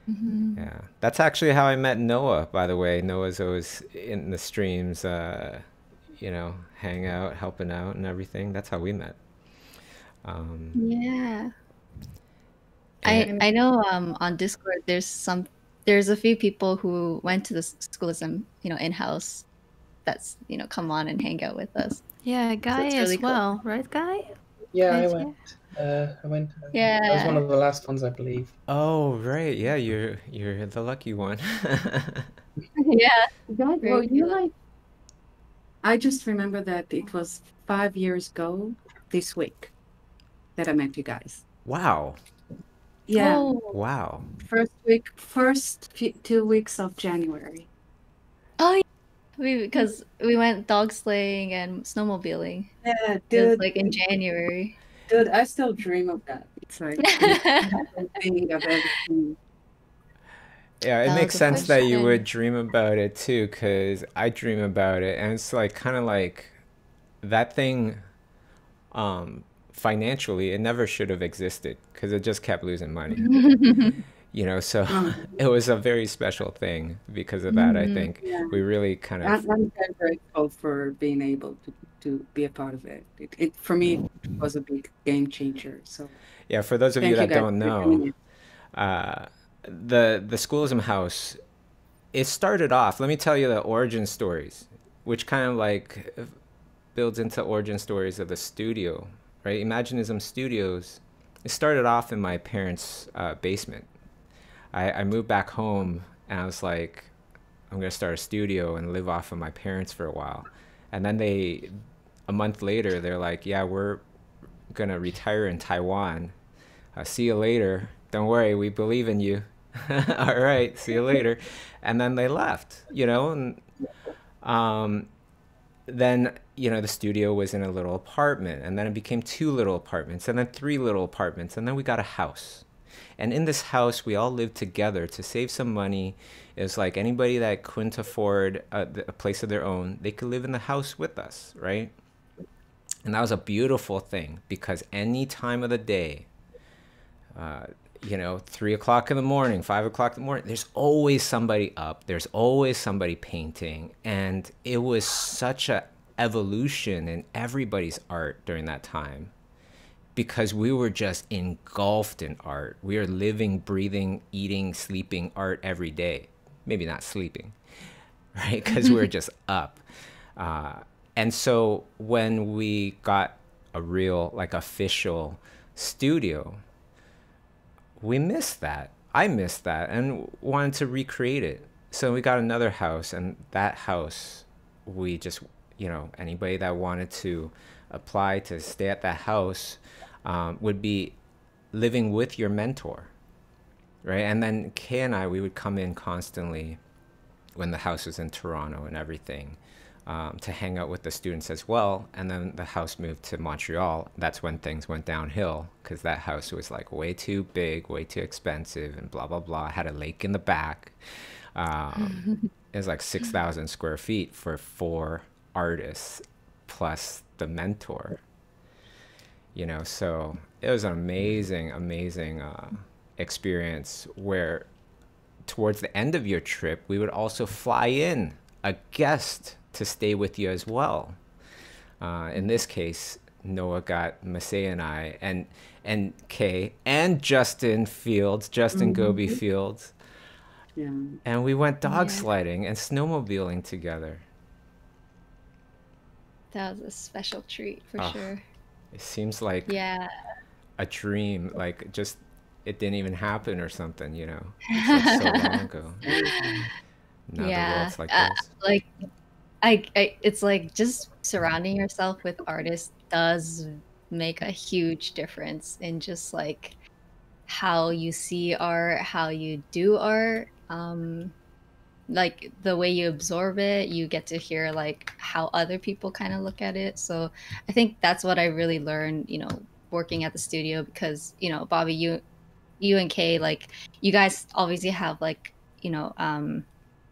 Mm-hmm. Yeah, that's actually how I met Noah. By the way, Noah's always in the streams, uh, you know, hang out, helping out, and everything. That's how we met. Um, Yeah. I I know um on Discord there's some there's a few people who went to the s- schoolism, you know, in house that's, you know, come on and hang out with us. Yeah, Guy it's as really cool. well, right, Guy? Yeah, I Right, went. Uh, I went. uh, That was one of the last ones, I believe. oh, right. Yeah, you're you're the lucky one. yeah. God, Very well, you like. I just remember that it was five years ago this week that I met you guys. wow. Yeah, Oh, Wow. first week, first few, two weeks of January. oh yeah. we because we went dog sleighing and snowmobiling. Yeah, It was dude, like in January. dude, I still dream of that. It's like the thing I've ever seen. Yeah, it That makes sense first that you would dream about it too, because I dream about it, and it's like kind of like that thing. Um, financially, it never should have existed because it just kept losing money. You know, so it was a very special thing because of that. I Mhm. think Yeah. we really kind of I'm very grateful for being able to, to be a part of it. It, it. For me, it was a big game changer. So yeah. For those of you that guys don't know, uh, the the schoolism house it started off let me tell you the origin stories which kind of like builds into origin stories of the studio right? Imaginism studios it started off in my parents uh, basement. I, I moved back home and i was like i'm going to start a studio and live off of my parents for a while. And then they a month later they're like yeah we're going to retire in taiwan. Uh, see you later. Don't worry we believe in you. All right, see you later. And then they left, you know, and um, then, you know, the studio was in a little apartment, and then it became two little apartments, and then three little apartments, and then we got a house. And in this house, we all lived together to save some money. It was like anybody that couldn't afford a, a place of their own, they could live in the house with us, right? And that was a beautiful thing because any time of the day, uh, you know, three o'clock in the morning, five o'clock in the morning, there's always somebody up. There's always somebody painting. And it was such a evolution in everybody's art during that time because we were just engulfed in art. We are living, breathing, eating, sleeping art every day. Maybe not sleeping, right? Because we are just up. Uh, and so when we got a real, like, official studio, we missed that. I missed that and wanted to recreate it. So we got another house, and that house, we just, you know, anybody that wanted to apply to stay at that house um, would be living with your mentor, right? And then Kay and I, we would come in constantly when the house was in Toronto and everything um, to hang out with the students as well. And then the house moved to Montreal. That's when things went downhill because that house was like way too big, way too expensive, and blah, blah, blah. Had a lake in the back. Um, it was like 6,000 square feet for four artists plus the mentor. You know, so it was an amazing, amazing uh, experience where towards the end of your trip, we would also fly in a guest to stay with you as well. Uh, in this case, Noah got Masae and I, and and Kay and Justin Fields, Justin Goby Fields, Yeah. and we went dog Yeah. sliding and snowmobiling together. That was a special treat for Oh, sure. It seems like Yeah. a dream, like just it didn't even happen or something, you know. It's like so long ago. Now the yeah. world's like uh, this. like I, I it's like just surrounding yourself with artists does make a huge difference in just like how you see art, how you do art. Um like the way you absorb it, you get to hear like how other people kind of look at it. So I think that's what I really learned, you know, working at the studio because, you know, Bobby, you you and Kay, like you guys obviously have like, you know, um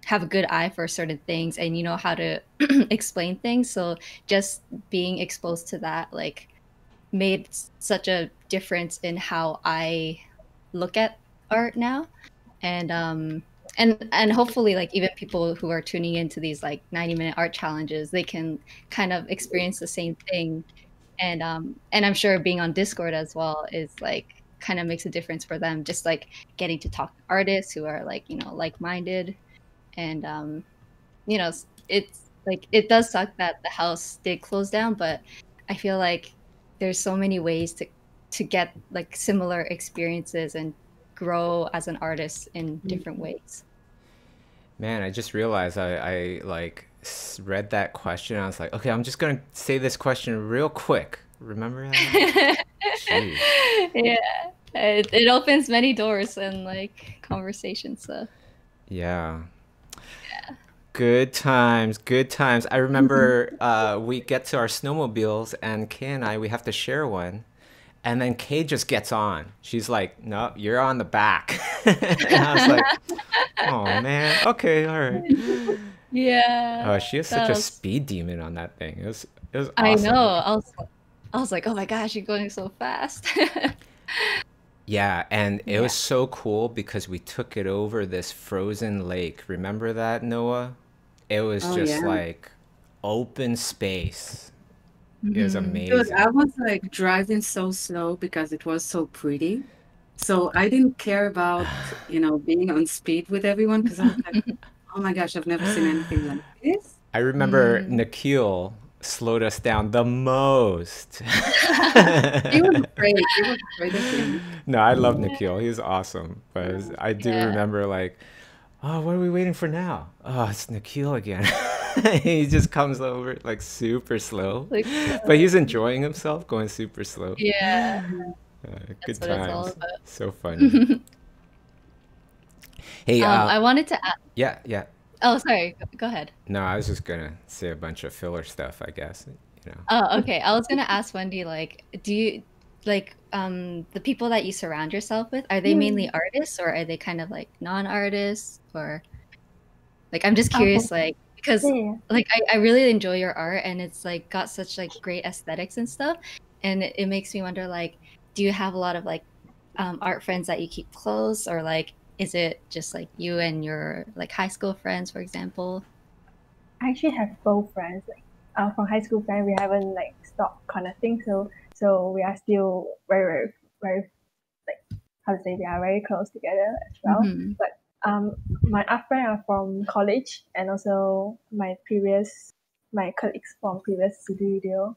have a good eye for certain things and you know how to explain things. So just being exposed to that like made such a difference in how I look at art now. And um and and hopefully like even people who are tuning into these like 90 minute art challenges, they can kind of experience the same thing. And um and I'm sure being on Discord as well is like kind of makes a difference for them just like getting to talk to artists who are like, you know, like-minded and um you know it's like it does suck that the house did close down but i feel like there's so many ways to to get like similar experiences and grow as an artist in different ways Man, I just realized I, I like read that question. I was like, okay, I'm just gonna say this question real quick. Remember that? Yeah it, it opens many doors and like conversations so Yeah. Good times, good times. I remember uh, we get to our snowmobiles, and Kay and I, we have to share one. And then Kay just gets on. She's like, no, you're on the back. and I was like, oh, man. Okay, all right. yeah Oh, she is such a speed demon on that thing. It was, it was i know i was i was like oh my gosh you're going so fast Yeah, and it was so cool because we took it over this frozen lake. Remember that, Noah? It was Oh, just yeah. like open space. It was amazing. Dude, I was like driving so slow because it was so pretty. So I didn't care about, you know, being on speed with everyone because I was like, oh my gosh, I've never seen anything like this. I remember Mm. Nikhil slowed us down the most. He was afraid. He was afraid of him. no, I love Nikhil. He's awesome. But was- I do Yeah. remember like, oh, what are we waiting for now? Oh, it's Nikhil again. he just comes over like super slow. Like, but he's enjoying himself going super slow. yeah Uh, good what it's all times. So funny. Hey, Um, uh, I wanted to. a- yeah, yeah. Oh, sorry. Go- Go ahead. No, I was just gonna say a bunch of filler stuff. I guess you know. Oh, okay. I was gonna ask Wendy, like, do you like um the people that you surround yourself with? Are they mainly Hmm. artists or are they kind of like non-artists or like I'm just Um, curious, like because Yeah. like I, I really enjoy your art and it's like got such like great aesthetics and stuff, and it, it makes me wonder like, do you have a lot of like um, art friends that you keep close or like is it just like you and your like high school friends, for example? I actually have both friends. Like uh, from high school friends we haven't like stopped connecting. So so we are still very very very like how to say we are very close together as well. Mhm. But um, my art friend are from college, and also my previous my colleagues from previous studio.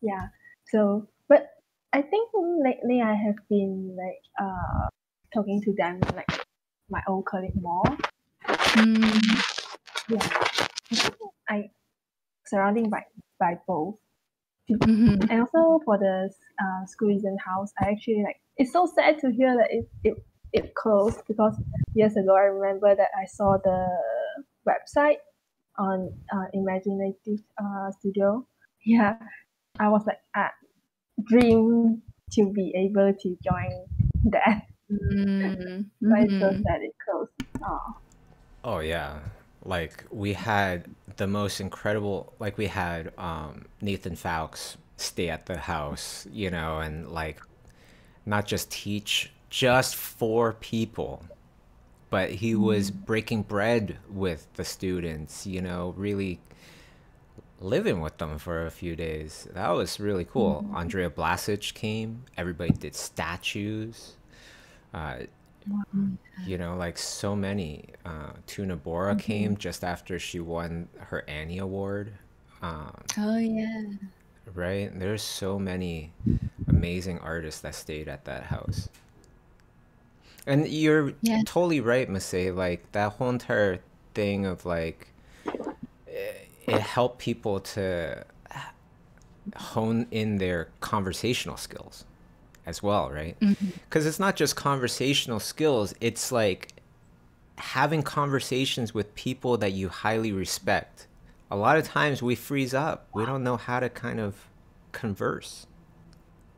Yeah. So, but I think lately I have been like uh talking to them like my old colleague more. Yeah. I surrounding by by both. Mm-hmm. And also for the uh, Schoolism house, I actually like it's so sad to hear that it it, it closed because years ago I remember that I saw the website on uh, Imaginism uh, Studio. Yeah, I was like ah, dream to be able to join that. Mm, But it's so mhm. sad it closed. Oh. Oh yeah. Like we had the most incredible like we had um Nathan Fowkes stay at the house, you know, and like not just teach just four people, but he was breaking bread with the students, you know, really living with them for a few days. That was really cool. Andrea Blasich came, everybody did statues. Uh, you know, like so many. Uh, Tuna Bora came just after she won her Annie Award. Um, Oh yeah. right? There's so many amazing artists that stayed at that house. And you're Yeah. totally right, Masae. Like that whole entire thing of like it, it helped people to hone in their conversational skills as well, right? Because it's not just conversational skills, it's like having conversations with people that you highly respect. A lot of times we freeze up. We don't know how to kind of converse.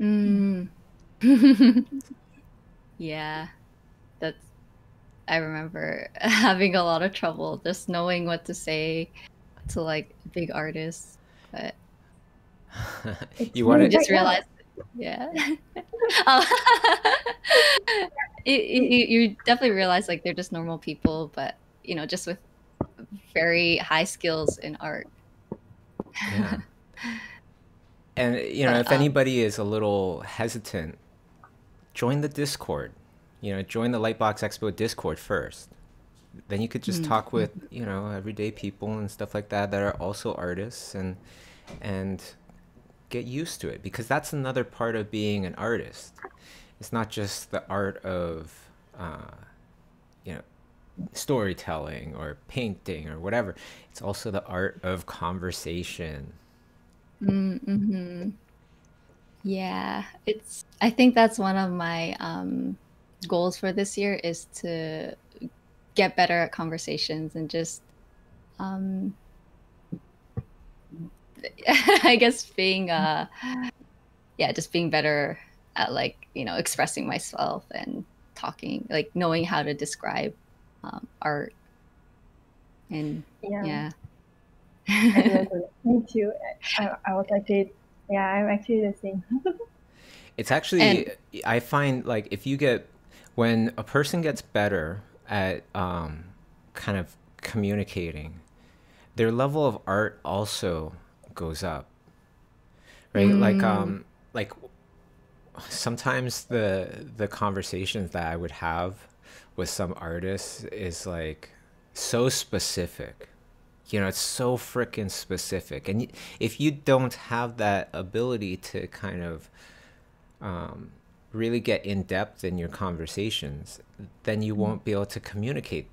Mm. yeah, that's. I remember having a lot of trouble just knowing what to say to like big artists, but you want to just realized, yeah. Oh. you, you, you definitely realize like they're just normal people, but you know, just with very high skills in art. Yeah. And you know, But, if um, anybody is a little hesitant, join the Discord. You know, join the Lightbox Expo Discord first. Then you could just Mm. talk with, you know, everyday people and stuff like that that are also artists and and get used to it because that's another part of being an artist. It's not just the art of uh, you know, storytelling or painting or whatever. It's also the art of conversation. Mm-hmm. Yeah, it's. I think that's one of my um, goals for this year is to get better at conversations and just, um, I guess being, uh, yeah, just being better at like you know expressing myself and talking, like knowing how to describe um, art. And Yeah. yeah. I do agree. Me too. I, I was actually, yeah, I'm actually the same. It's actually And- I find like if you get when a person gets better at um, kind of communicating, their level of art also goes up. Right? Like Mm. um like sometimes the the conversations that I would have with some artists is like so specific. You know, it's so freaking specific. And if you don't have that ability to kind of um, really get in depth in your conversations, then you won't be able to communicate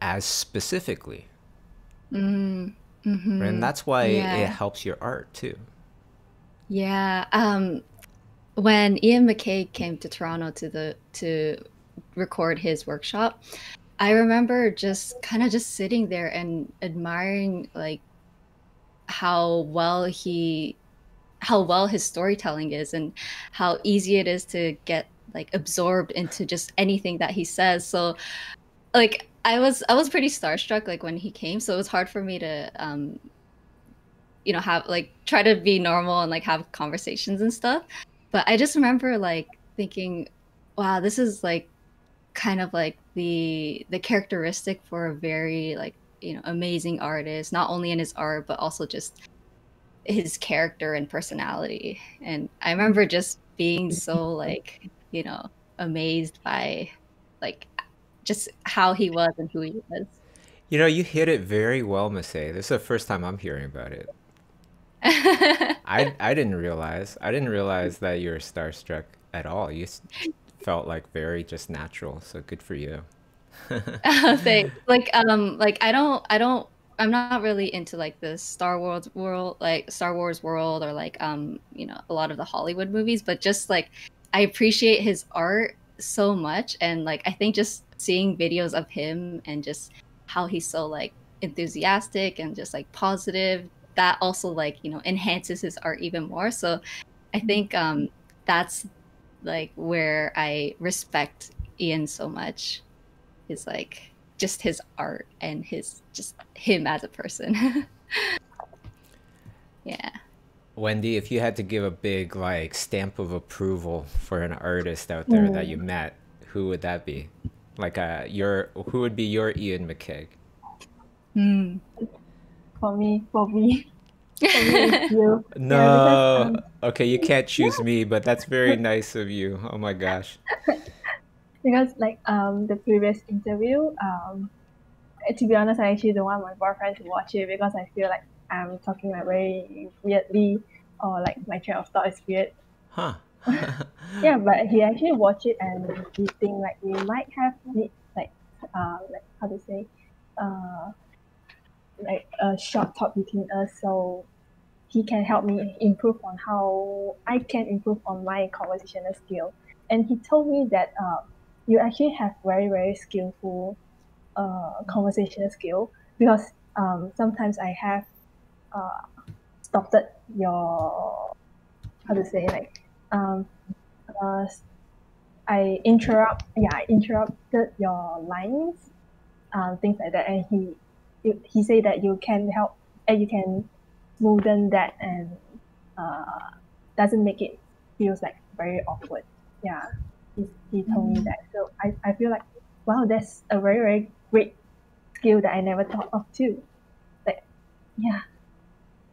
as specifically. Mm, mhm. And that's why Yeah. it helps your art too. Yeah. Um, when Iain McCaig came to Toronto to the to record his workshop, I remember just kind of just sitting there and admiring like how well he how well his storytelling is and how easy it is to get like absorbed into just anything that he says. So like I was I was pretty starstruck like when he came, so it was hard for me to um you know have like try to be normal and like have conversations and stuff. But I just remember like thinking, wow, this is like kind of like the the characteristic for a very like you know amazing artist, not only in his art but also just his character and personality. And I remember just being so like you know amazed by like just how he was and who he was. You know, you hit it very well, Masae. This is the first time I'm hearing about it. I I didn't realize. I didn't realize that you were starstruck at all. You felt like very just natural. So good for you. Thanks. Like um like I don't I don't I'm not really into like the Star Wars world like Star Wars world or like um you know a lot of the Hollywood movies but just like I appreciate his art so much and like I think just seeing videos of him and just how he's so like enthusiastic and just like positive that also like you know enhances his art even more so I think um that's like where I respect Iain so much is like just his art and his just him as a person. yeah. Wendy, if you had to give a big like stamp of approval for an artist out there that you met, who would that be? Like uh your who would be your Iain McCaig? Hmm. For me, for me, for me you. Yeah, because, No. um, Okay, you can't choose me, but that's very nice of you. Oh my gosh. because like um the previous interview um eh, to be honest I actually don't want my boyfriend to watch it because I feel like I'm talking like very weirdly or like my train of thought is weird Huh. yeah but he actually watched it and he think like we might have need like uh like how to say uh like a short talk between us so he can help me improve on how I can improve on my conversational skill. And he told me that uh you actually have very very skillful uh conversational skill because um sometimes I have uh stopped your how to say like um uh I interrupt yeah I interrupted your lines um things like that. And he he, he said that you can help and you can smoothen that and uh doesn't make it feels like very awkward. Yeah he, he told me that. So I, I feel like wow that's a very very great skill that I never thought of too. Like yeah.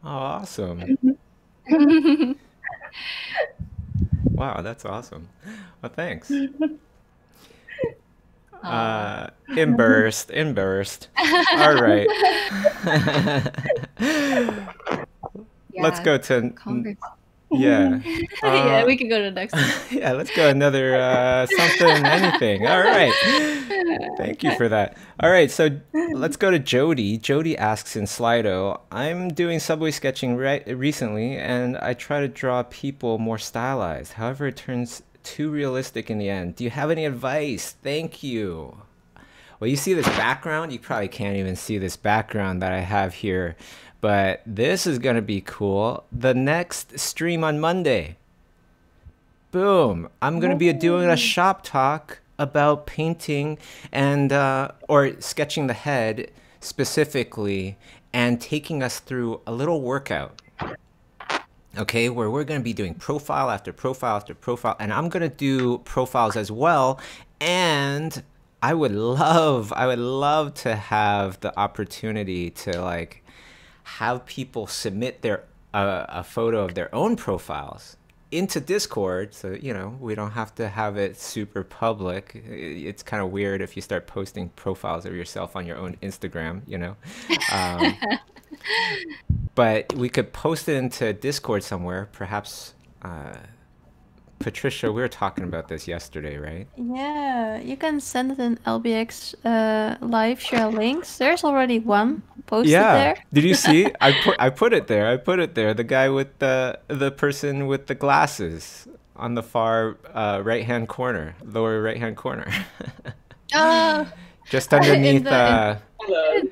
Oh, awesome. Wow, that's awesome. Well, thanks. Uh, embarrassed, embarrassed. All right. Let's go to Congress. Yeah. yeah, Uh, we can go to the next one. yeah, let's go another uh, something, anything. All right. Thank you for that. All right, so let's go to Jody. Jody asks in Slido, I'm doing subway sketching right recently, and I try to draw people more stylized. However, it turns too realistic in the end. Do you have any advice? Thank you. Well, you see this background? You probably can't even see this background that I have here, but this is going to be cool. The next stream on Monday. Boom. I'm going to be doing a shop talk about painting and uh, or sketching the head specifically and taking us through a little workout okay, where we're going to be doing profile after profile after profile, and I'm going to do profiles as well. And I would love, I would love to have the opportunity to like have people submit their uh, a photo of their own profiles into Discord, so you know we don't have to have it super public. It's kind of weird if you start posting profiles of yourself on your own Instagram, you know. Um, but we could post it into Discord somewhere. Perhaps, uh, Patricia, we were talking about this yesterday, right? Yeah, you can send it in LBX uh, live share links. There's already one posted yeah. there. Did you see? I put I put it there. I put it there. The guy with the the person with the glasses on the far uh, right hand corner, lower right hand corner. Oh, just underneath. the- uh, Hello.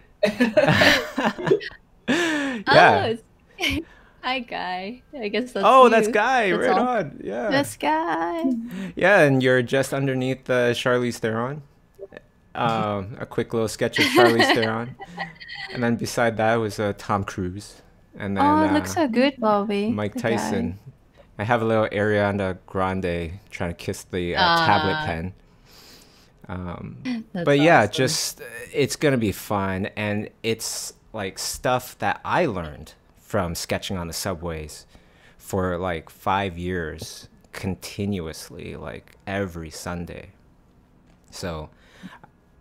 yeah. Oh, it's- hi, guy. I guess that's. oh, that's. Guy. That's right all. on. Yeah. This guy. Yeah, and you're just underneath uh, Charlize Theron. Um, a quick little sketch of Charlize Theron, and then beside that was uh, Tom Cruise, and then Oh, it uh, looks so good, Bobby. Mike. Tyson. I have a little Ariana Grande trying to kiss the uh, tablet Ah. pen. Um, That's but yeah, awesome. just uh, it's gonna be fun, and it's like stuff that I learned from sketching on the subways for like five years continuously, like every Sunday. So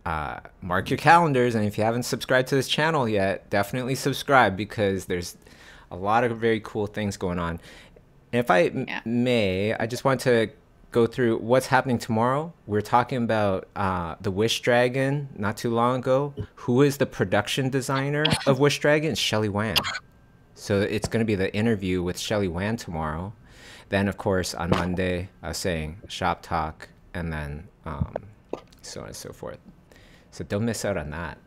uh, mark your calendars, and if you haven't subscribed to this channel yet, definitely subscribe because there's a lot of very cool things going on. And if I Yeah. may, I just want to go through what's happening tomorrow. We're talking about uh, the Wish Dragon not too long ago. Who is the production designer of Wish Dragon? Shelly Wan. So it's going to be the interview with Shelly Wan tomorrow. Then, of course, on Monday, I was saying shop talk, and then um, so on and so forth. So don't miss out on that.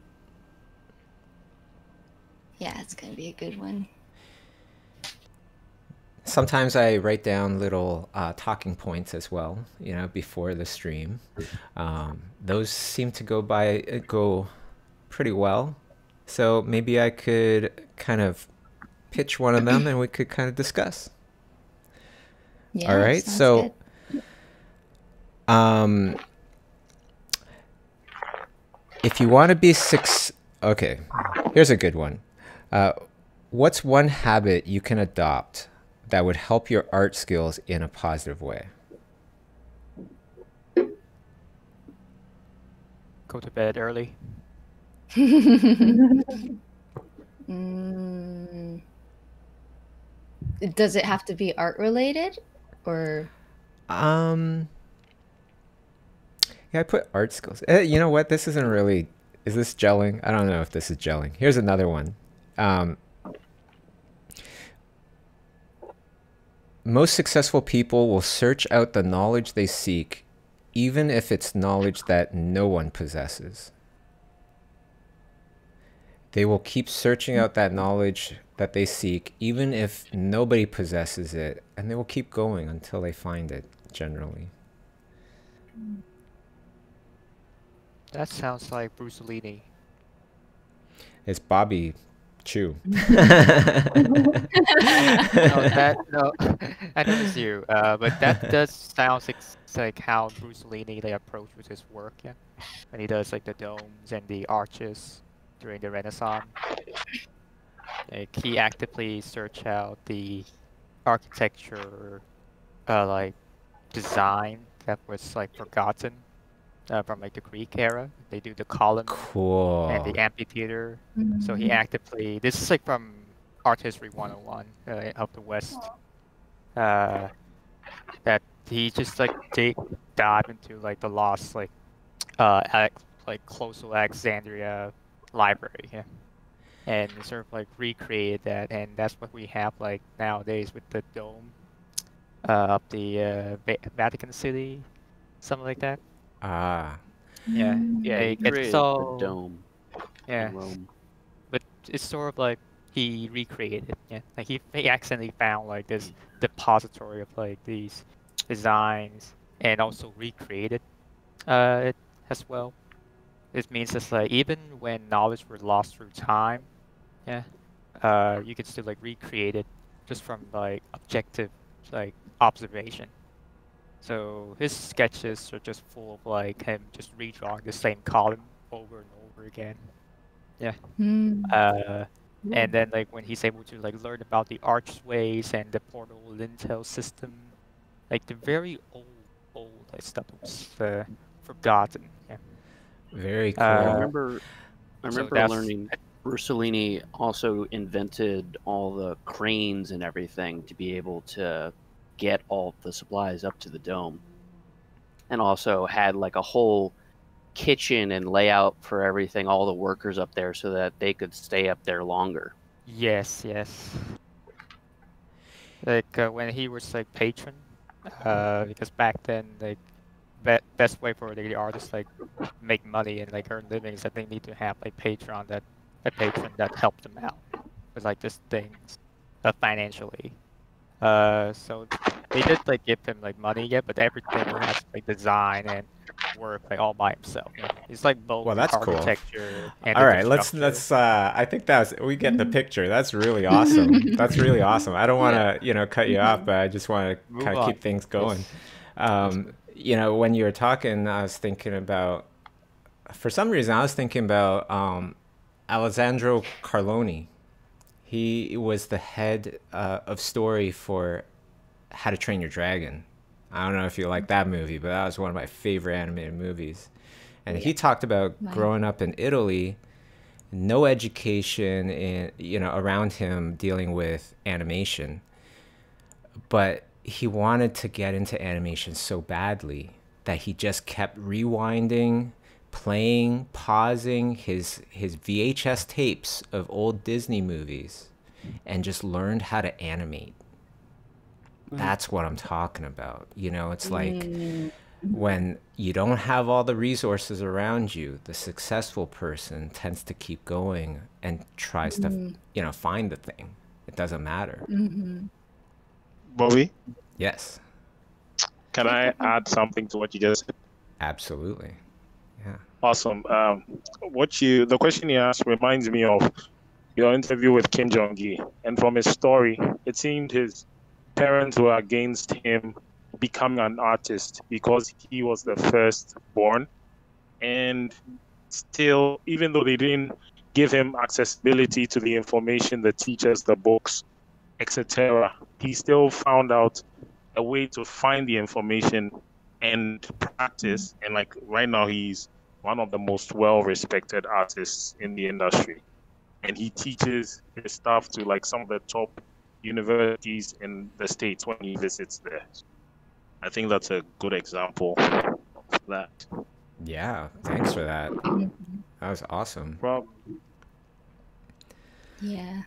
Yeah, it's gonna be a good one. Sometimes I write down little uh, talking points as well, you know, before the stream. Um, those seem to go by uh, go pretty well. So maybe I could kind of pitch one of them, and we could kind of discuss. Yeah. All right. So, good. um, if you want to be six, okay, here's a good one. Uh, what's one habit you can adopt that would help your art skills in a positive way? Go to bed early. Mm, does it have to be art related, or Um, yeah, I put art skills. Eh, you know what? This isn't really. Is this gelling? I don't know if this is gelling. Here's another one. Um, most successful people will search out the knowledge they seek, even if it's knowledge that no one possesses. They will keep searching out that knowledge that they seek, even if nobody possesses it, and they will keep going until they find it, generally. That sounds like Brunelleschi. It's Bobby Chiu. no, that no, I know it's you. Uh, but that does sound like, like how Brunelleschi they approach with his work. Yeah, when he does like the domes and the arches during the Renaissance. Like he actively search out the architecture, uh, like design that was like forgotten uh, from like the Greek era. They do the column Cool. and the amphitheater. So he actively, this is like from Art History 101 uh, of the West, uh, that he just like dig, dive into like the lost like uh like close to Alexandria library, yeah, and sort of like recreate that, and that's what we have like nowadays with the dome uh, of the uh, Va- Vatican City, something like that. Ah. Yeah, Yeah, he it's all the dome. yeah. Rome. but it's sort of like he recreated yeah like he, he accidentally found like this depository of like these designs and also recreated uh it as well this means it's like even when knowledge were lost through time yeah. uh you can still like recreate it just from like objective like observation. So his sketches are just full of like him just redrawing the same column over and over again. Yeah. Hmm. uh, and then like when he's able to like learn about the archways and the portal lintel system, like the very old, old like stuff that was uh, forgotten. Yeah. Very cool. I Uh, remember, I remember that's- learning. Mussolini also invented all the cranes and everything to be able to get all the supplies up to the dome, and also had like a whole kitchen and layout for everything, all the workers up there, so that they could stay up there longer. Yes, yes. Like uh, when he was like patron, uh, because back then like be- best way for the artists like make money and like earn livings that they need to have like Patreon that a patron that help them out with like just things uh, financially. Uh, so they did like give him like money yet, but everything he has to, like design and work like all by himself. He's like both Well, that's cool. architecture and All the right, let's let's. Uh, I think that's we get the picture. That's really awesome. that's really awesome. I don't want to you know cut you off, but I just want to kind of keep things going. Um, you know, when you were talking, I was thinking about. For some reason, I was thinking about um, Alessandro Carloni. He was the head uh, of story for How to Train Your Dragon. I don't know if you like that movie, but that was one of my favorite animated movies. And he talked about growing up in Italy, no education in you know around him dealing with animation, but he wanted to get into animation so badly that he just kept rewinding, playing, pausing his his VHS tapes of old Disney movies and just learned how to animate. That's what I'm talking about. You know, it's like Mm. when you don't have all the resources around you, the successful person tends to keep going and tries to, Mhm. you know, find the thing. It doesn't matter. Mm-hmm. Bobby, Yes, can I add something to what you just said? absolutely. Yeah. Awesome. Um, what you the question you asked reminds me of your interview with Kim Jung Gi, and from his story, it seemed his parents were against him becoming an artist because he was the first born, and still, even though they didn't give him accessibility to the information, the teachers, the books, etc., he still found out a way to find the information and practice. Mm-hmm. And like right now, he's one of the most well-respected artists in the industry, and he teaches his stuff to like some of the top universities in the states when he visits there. I think that's a good example of that. Yeah. Thanks for that. Mm-hmm. That was awesome. Rob, Yeah,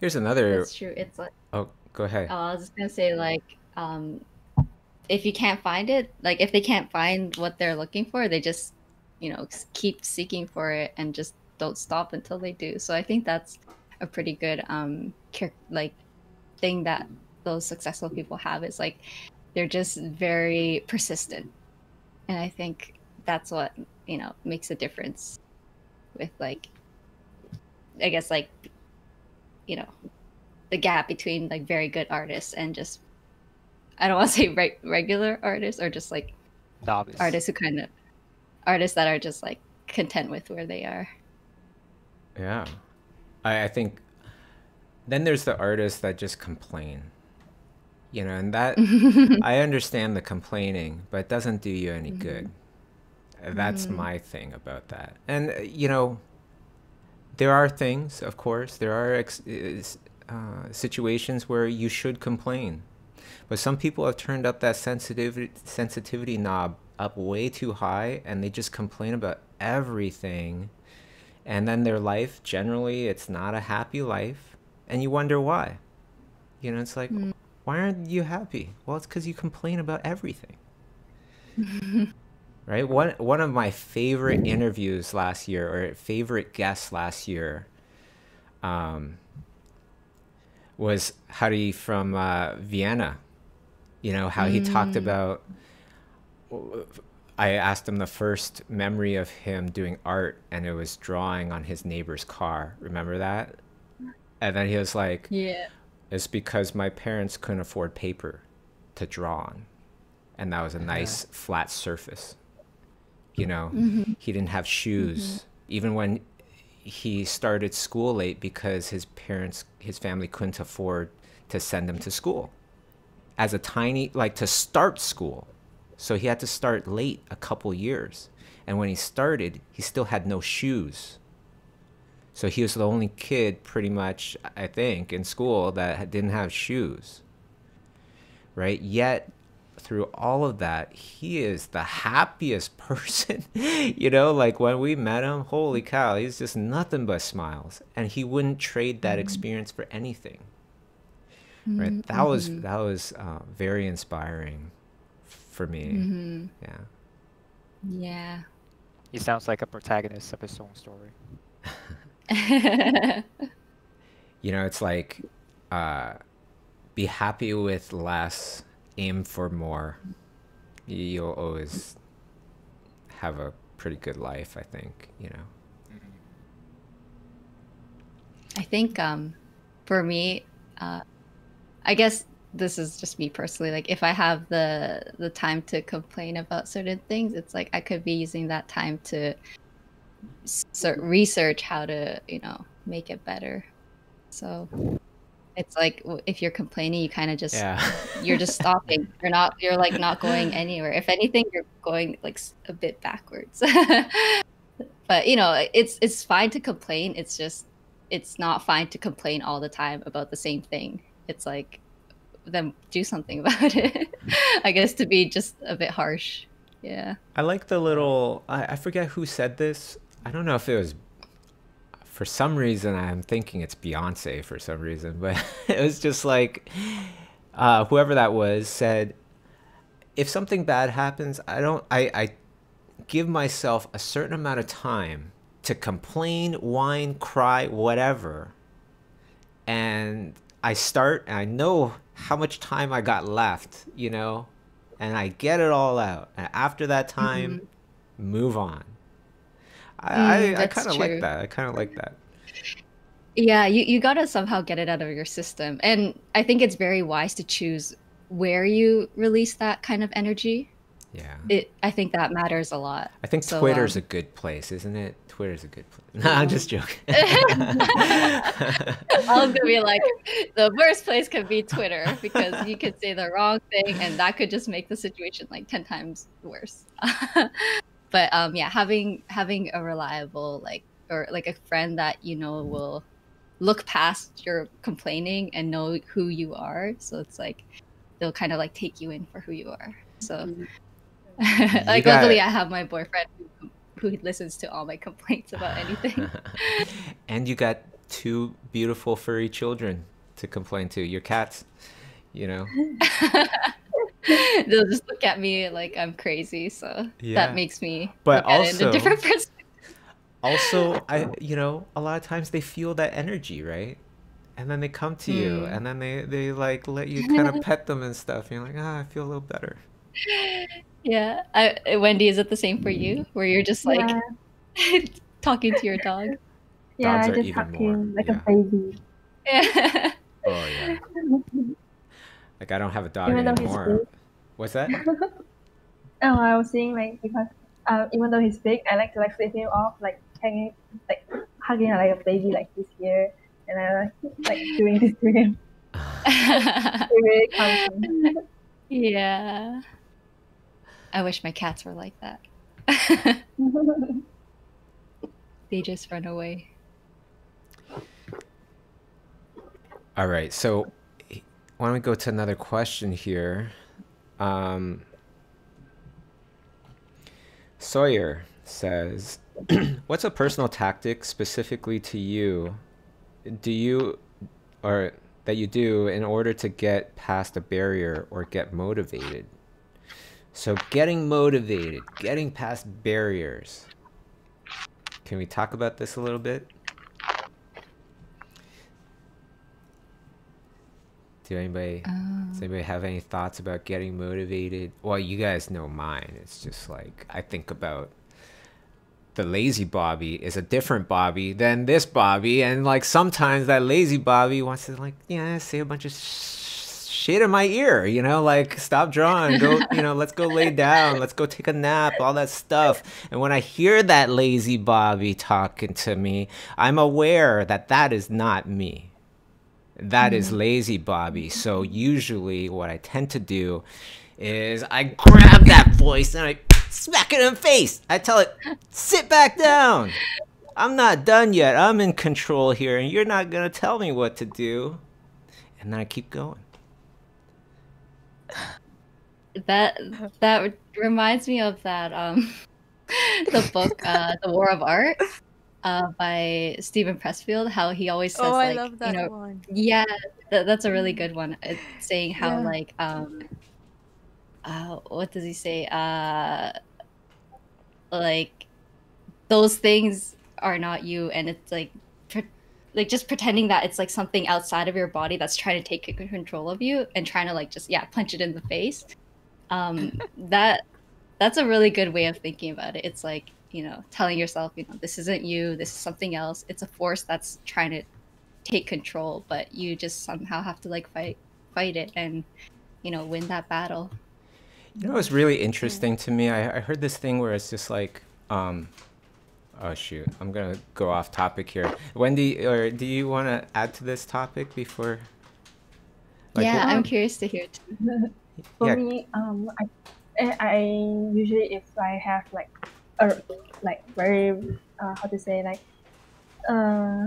Here's another. that's true. It's like Oh, go ahead. Oh, I was just gonna say like um if you can't find it, like if they can't find what they're looking for, they just you know keep seeking for it and just don't stop until they do. So I think that's a pretty good um like thing that those successful people have is like they're just very persistent. And I think that's what, you know, makes a difference with like I guess like you know the gap between like very good artists and just I don't want to say re- regular artists or just like Novice. artists who kind of artists that are just like content with where they are. Yeah. I, I think then there's the artists that just complain. You know, and that I understand the complaining, but it doesn't do you any good. Uh, That's Mhm. my thing about that. And uh, you know, there are things, of course, there are ex- uh, situations where you should complain. But some people have turned up that sensitivity sensitivity knob up way too high and they just complain about everything. And then their life generally it's not a happy life and you wonder why. You know it's like why aren't you happy? Well it's because you complain about everything right one one of my favorite interviews last year or favorite guests last year um was Hari from uh, Vienna you know how he talked Mm. about I asked him the first memory of him doing art, and it was drawing on his neighbor's car. Remember that? And then he was like, Yeah. It's because my parents couldn't afford paper to draw on. And that was a nice flat surface. You know, Mhm. he didn't have shoes. Even when he started school late because his parents, his family couldn't afford to send him to school. As a tiny like to start school. So he had to start late a couple years. And when he started he still had no shoes. So he was the only kid pretty much i think in school that didn't have shoes. Right? Yet through all of that he is the happiest person you know like when we met him holy cow he's just nothing but smiles and he wouldn't trade that experience for anything right Mhm, that was mhm. that was uh, very inspiring for me. hmm Yeah. Yeah. He sounds like a protagonist of his own story. You know, it's like uh, be happy with less, aim for more. You'll always have a pretty good life, I think, you know. I think um, for me, uh, I guess this is just me personally. Like, if I have the the time to complain about certain things, it's like I could be using that time to research how to, you know, make it better. So it's like if you're complaining, you kind of just Yeah. you're just stopping. You're not. You're like not going anywhere. If anything, you're going like a bit backwards. but you know, it's it's fine to complain. It's just it's not fine to complain all the time about the same thing. It's like then do something about it. I guess to be just a bit harsh. Yeah. I like the little. I, I forget who said this. I don't know if it was. For some reason, I'm thinking it's Beyonce for some reason, but it was just like, uh, whoever that was said, if something bad happens, I don't. I I give myself a certain amount of time to complain, whine, cry, whatever, and I start and I know how much time I got left, you know, and I get it all out. And after that time, move on. I, Mm, I, I kind of like that. I kind of like that. Yeah, you, you gotta somehow get it out of your system. And I think it's very wise to choose where you release that kind of energy. Yeah. It I think that matters a lot. I think So, Twitter's um, a good place, isn't it? Twitter's a good place. No, I'm just joking. I was gonna be like, the worst place could be Twitter because you could say the wrong thing and that could just make the situation like ten times worse. but um, yeah, having having a reliable like or like a friend that you know will look past your complaining and know who you are, so it's like they'll kind of like take you in for who you are. So like got- luckily, I have my boyfriend who, who listens to all my complaints about anything. and you got two beautiful furry children to complain to. Your cats, you know. They'll just look at me like I'm crazy, so Yeah. that makes me But look at it in a also- different perspective. also i you know a lot of times they feel that energy right and then they come to you Mm. and then they they like let you kind of pet them and stuff and you're like ah i feel a little better Yeah, I, Wendy, is it the same for you, where you're just like talking to your dog? Yeah, Dogs I are just even hug more, like yeah. a baby. Yeah. oh yeah like i don't have a dog Even anymore what's that Oh, I was saying like because uh, even though he's big, I like to like flip him off, like hanging, like hugging like a baby like this here, and I like like doing this to him. it really calms him. yeah. I wish my cats were like that. they just run away. all right so why don't we go to another question here um Sawyer says, "What's a personal tactic specifically to you? Do you or that you do in order to get past a barrier or get motivated?" So, getting motivated, getting past barriers. Can we talk about this a little bit? Do anybody oh. does anybody have any thoughts about getting motivated? Well, you guys know mine. It's just like I think about the lazy Bobby is a different Bobby than this Bobby, and like sometimes that lazy Bobby wants to like yeah say a bunch of sh- shit in my ear, you know, like stop drawing, go, you know, let's go lay down, let's go take a nap, all that stuff. And when I hear that lazy Bobby talking to me, I'm aware that that is not me. That is lazy Bobby. So usually what I tend to do is I grab that voice and I smack it in the face. I tell it, sit back down. I'm not done yet. I'm in control here and you're not going to tell me what to do. And then I keep going. That that reminds me of that um the book uh The War of Art uh by Steven Pressfield how he always says Oh, I like love that you know one. yeah that, that's a really good one it's saying how Yeah. like um uh uh, what does he say? Uh, like those things are not you, and it's like, pre- like just pretending that it's like something outside of your body that's trying to take control of you and trying to like just yeah punch it in the face. Um, that that's a really good way of thinking about it. It's like you know telling yourself you know this isn't you, this is something else. It's a force that's trying to take control, but you just somehow have to like fight fight it and you know win that battle. You know what's really interesting to me? I, I heard this thing where it's just like, um, oh shoot, I'm gonna go off topic here. Wendy, or do you want to add to this topic before? Like, yeah, what- I'm curious to hear too. For Yeah. me, um, I, I I usually if I have like a like very uh, how to say like uh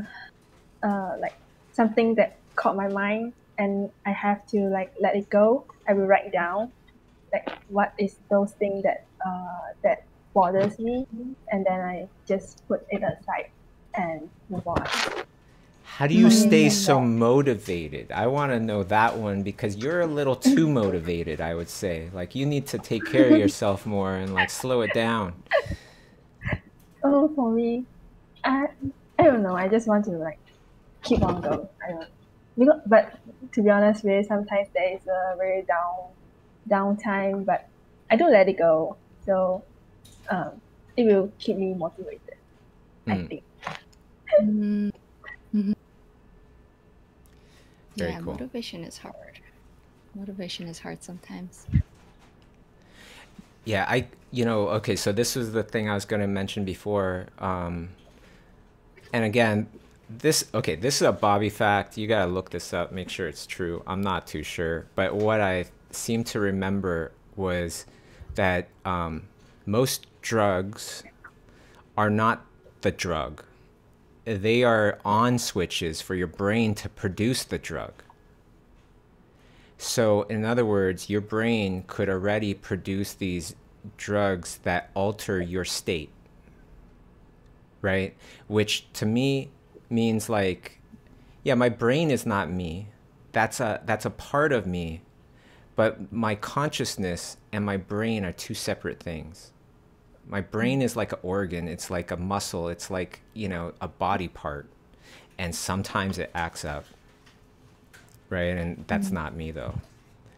uh like something that caught my mind and I have to like let it go. I will write down like what is those things that uh that bothers me, and then I just put it aside and move on. How do you Mm. stay so motivated? I want to know that one because you're a little too motivated, I would say. Like you need to take care of yourself more and like slow it down. Oh, for me, I I don't know. I just want to like keep on going. I don't. Because, but to be honest, really sometimes there is a very down downtime, but I don't let it go. So, um, it will keep me motivated. I Hmm. think. Mm-hmm. Very yeah, cool. motivation is hard. Motivation is hard sometimes. Yeah, I you know, okay, so this was the thing I was going to mention before um and again, this okay, this is a Bobby fact. You got to look this up, make sure it's true. I'm not too sure, but what I seem to remember was that um most drugs are not the drug. They are on switches for your brain to produce the drug. So, in other words, your brain could already produce these drugs that alter your state, right? Which to me means like, yeah, my brain is not me. That's a that's a part of me, but my consciousness and my brain are two separate things. My brain is like an organ. It's like a muscle. It's like you know a body part, and sometimes it acts up right? And that's Mm. not me though.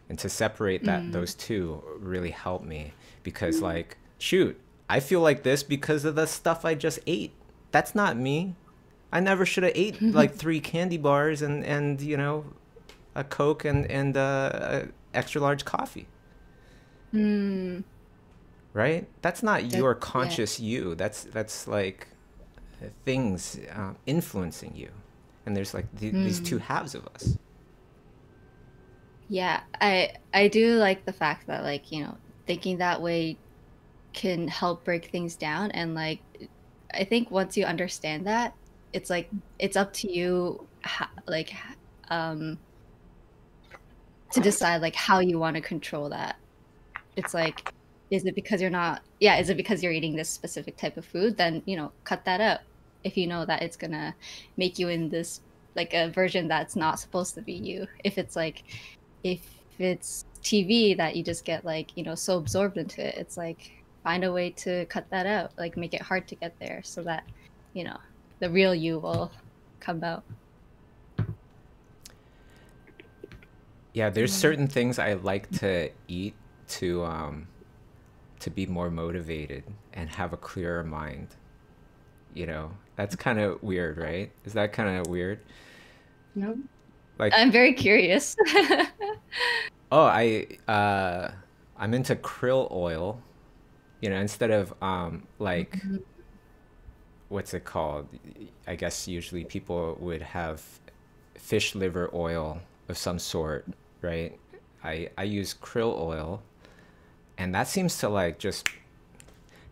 And to separate that Mm. those two really helped me because like shoot, I feel like this because of the stuff I just ate. That's not me. I never should have ate like three candy bars and and you know a coke and and uh, extra large coffee. Hmm. Right? That's not That- your yeah. conscious you. That's that's like things uh, influencing you. And there's like th- these Mm. two halves of us. Yeah, I I do like the fact that like, you know, thinking that way can help break things down and like I think once you understand that, it's like it's up to you ho- like um to decide like how you want to control that. It's like is it because you're not yeah, is it because you're eating this specific type of food? Then, you know, cut that out. If you know that it's going to make you in this like a version that's not supposed to be you. If it's like if it's TV that you just get like, you know, so absorbed into it, it's like find a way to cut that out, like make it hard to get there so that, you know, the real you will come out. Yeah, there's Mm. certain things I like to eat to um to be more motivated and have a clearer mind. You know, that's kind of weird, right? Is that kind of weird? No. Like I'm very curious. Oh, I uh I'm into krill oil. You know, instead of um like what's it called? I guess usually people would have fish liver oil of some sort, right? I I use krill oil and that seems to like just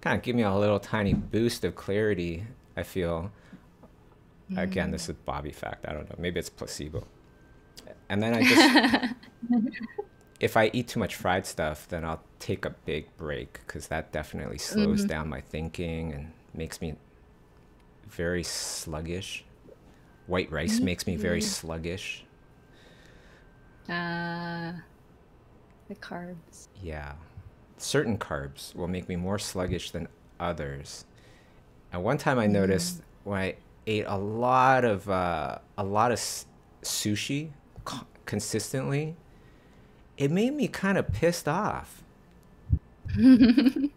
kind of give me a little tiny boost of clarity, I feel. Again, this is Bobby fact. I don't know. Maybe it's placebo. And then I just if I eat too much fried stuff, then I'll take a big break because that definitely slows Mhm. down my thinking and makes me very sluggish. White rice Me makes me very sluggish. uh the carbs. Yeah. Certain carbs will make me more sluggish than others. And one time I noticed when I ate a lot of uh, a lot of s- sushi consistently, it made me kind of pissed off.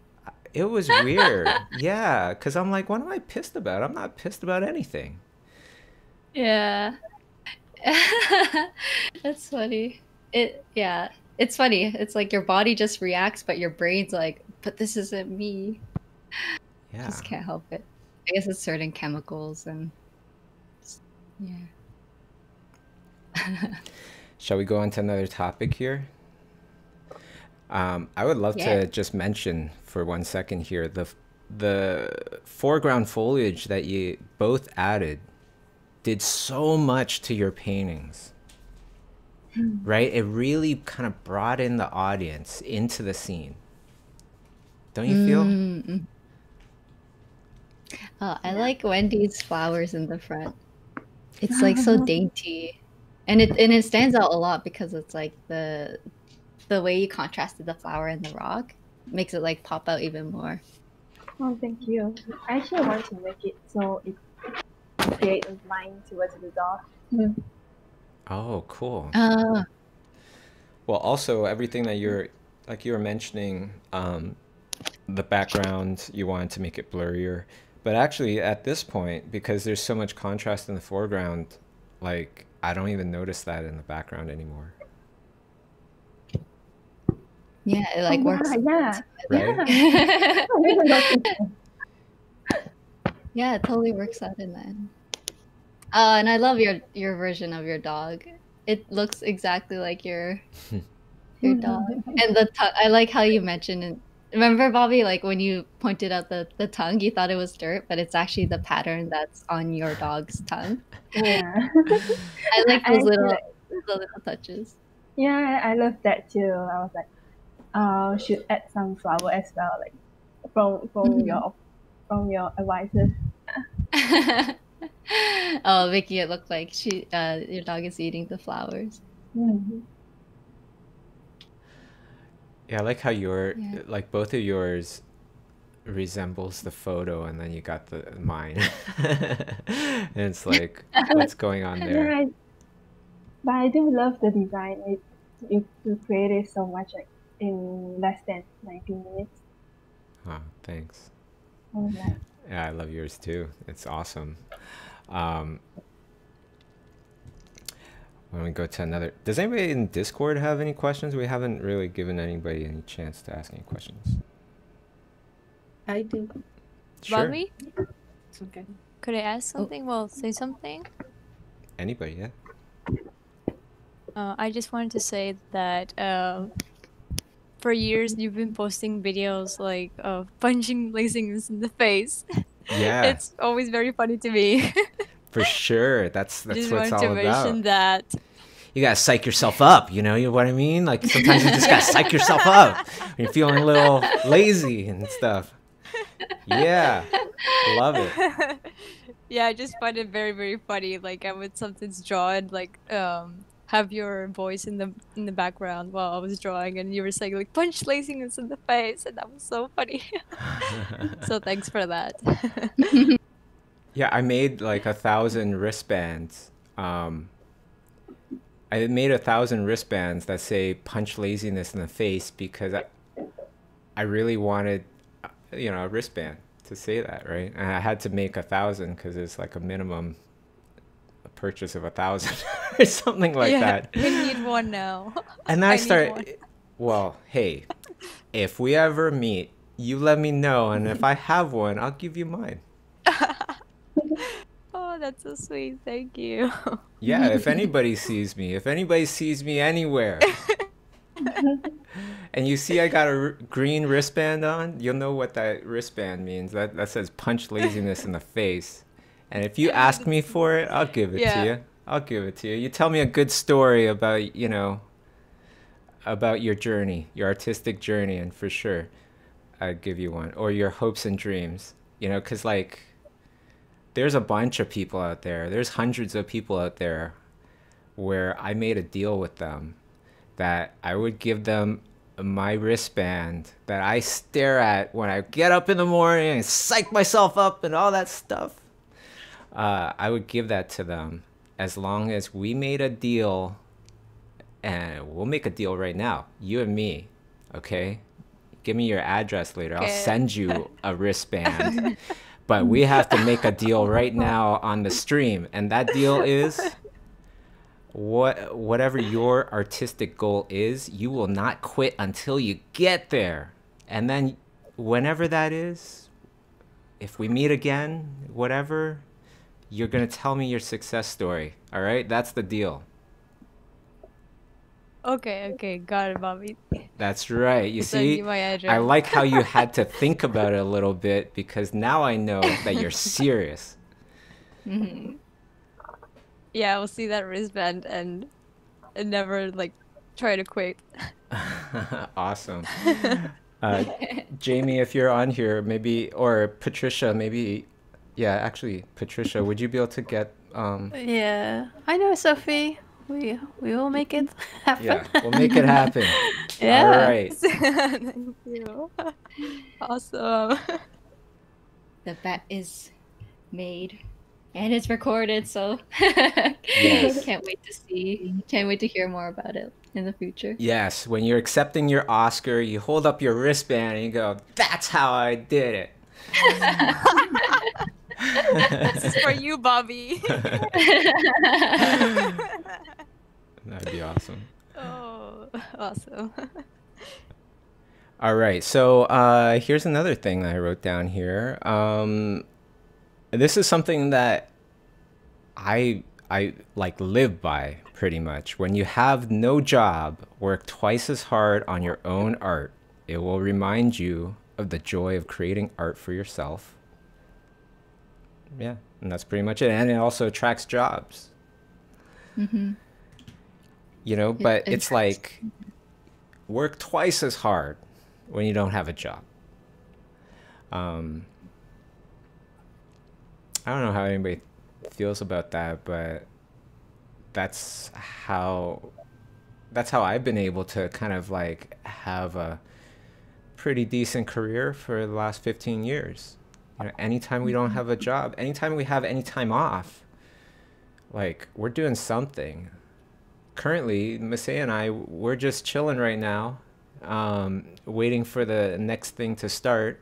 It was weird. yeah, cuz I'm like, what am I pissed about? I'm not pissed about anything. Yeah. That's funny. It yeah. It's funny. It's like your body just reacts, but your brain's like, but this isn't me. Yeah. Just can't help it. I guess it's certain chemicals and yeah. Shall we go on to another topic here? Um, I would love Yeah. to just mention for one second here the the foreground foliage that you both added did so much to your paintings. Hmm. Right? It really kind of brought in the audience into the scene. Don't you feel? Mm-mm. Oh, I like Wendy's flowers in the front. It's like so dainty. And it and it stands out a lot because it's like the the way you contrasted the flower and the rock makes it like pop out even more. Oh, thank you. I actually want to make it so it create a line towards the door. Oh, cool. Ah. Well, also everything that you're like you were mentioning, um, the background you wanted to make it blurrier, but actually at this point, because there's so much contrast in the foreground, like I don't even notice that in the background anymore. Yeah, it like Oh, works. yeah, Right? yeah. Yeah, it totally works out in that. end. Uh, and I love your your version of your dog. It looks exactly like your your dog. And the tongue, I like how you mentioned it. Remember, Bobby, like when you pointed out the, the tongue, you thought it was dirt, but it's actually the pattern that's on your dog's tongue. Yeah. I like I those little, like- the little touches. Yeah, I love that too. I was like, uh, should add some flower as well, like from from Mhm. your from your advices. oh, making it look like she, uh, your dog is eating the flowers. Mhm. Yeah, I like how your Yeah. like both of yours resembles the photo, and then you got the mine, and it's like what's going on there? I, but I do love the design. It you, you created so much like in less than ninety minutes. Oh, thanks. Oh. Yeah, I love yours too. It's awesome. Um, when we go to another, does anybody in Discord have any questions? We haven't really given anybody any chance to ask any questions. I do. Sure. Bobby, It's okay. could I ask something? Well, say something. Anybody? Yeah. Uh, I just wanted to say that uh, for years you've been posting videos like of punching lasers in the face. Yeah. it's always very funny to me. For sure. That's that's just what it's all to about. mention that. You gotta psych yourself up. You know, you know what I mean? Like sometimes you just gotta psych yourself up when you're feeling a little lazy and stuff. Yeah, love it. yeah, I just find it very very funny. Like I would sometimes draw and like um have your voice in the in the background while I was drawing, and you were saying like punch laziness in the face, and that was so funny. so thanks for that. Yeah, I made like a thousand wristbands. Um, I made a thousand wristbands that say "punch laziness in the face" because I, I really wanted, uh, you know, a wristband to say that, right? And I had to make a thousand because it's like a minimum purchase of a thousand or something like yeah, that. we need one now. And then I, need start. Well, hey, if we ever meet, you let me know, and if I have one, I'll give you mine. That's so sweet. Thank you. Yeah, if anybody sees me, if anybody sees me anywhere, and you see I got a r- green wristband on, you'll know what that wristband means. That that says punch laziness in the face. And if you ask me for it, I'll give it Yeah. to you. I'll give it to you. You tell me a good story about, you know, about your journey, your artistic journey, and for sure, I'd give you one. Or your hopes and dreams, you know, because like, there's a bunch of people out there. There's hundreds of people out there where I made a deal with them that I would give them my wristband that I stare at when I get up in the morning and psych myself up and all that stuff. Uh, I would give that to them as long as we made a deal, and we'll make a deal right now, you and me, okay? Give me your address later. I'll send you a wristband. But we have to make a deal right now on the stream, and that deal is what whatever your artistic goal is, you will not quit until you get there. And then whenever that is, if we meet again, whatever, you're going to tell me your success story. All right? That's the deal. Okay, okay, got it, Bobby. That's right. You Send see, you my I like how you had to think about it a little bit because now I know that you're serious. hmm Yeah, I will see that wristband and and never like try to quit. awesome. Uh, Jamie, if you're on here, maybe, or Patricia, maybe, yeah, actually, Patricia, would you be able to get, um, Yeah, I know, Sophie. We we will make it happen. yeah, we'll make it happen. Yeah. All right. Thank you. Awesome. The bet is made and it's recorded, so Yes. can't wait to see. Can't wait to hear more about it in the future. Yes, when you're accepting your Oscar, you hold up your wristband and you go, that's how I did it. This is for you, Bobby. That'd be awesome. oh, awesome. All right, so uh, here's another thing that I wrote down here. Um, this is something that I I like live by pretty much. When you have no job, work twice as hard on your own art. It will remind you of the joy of creating art for yourself. Yeah, and that's pretty much it. And it also attracts jobs. Mm-hmm. You know, It but it's like work twice as hard when you don't have a job. Um, I don't know how anybody feels about that, but that's how that's how I've been able to kind of like have a pretty decent career for the last 15 years. You know, anytime we don't have a job, anytime we have any time off, like we're doing something. Currently, Masae and I, we're just chilling right now, um, waiting for the next thing to start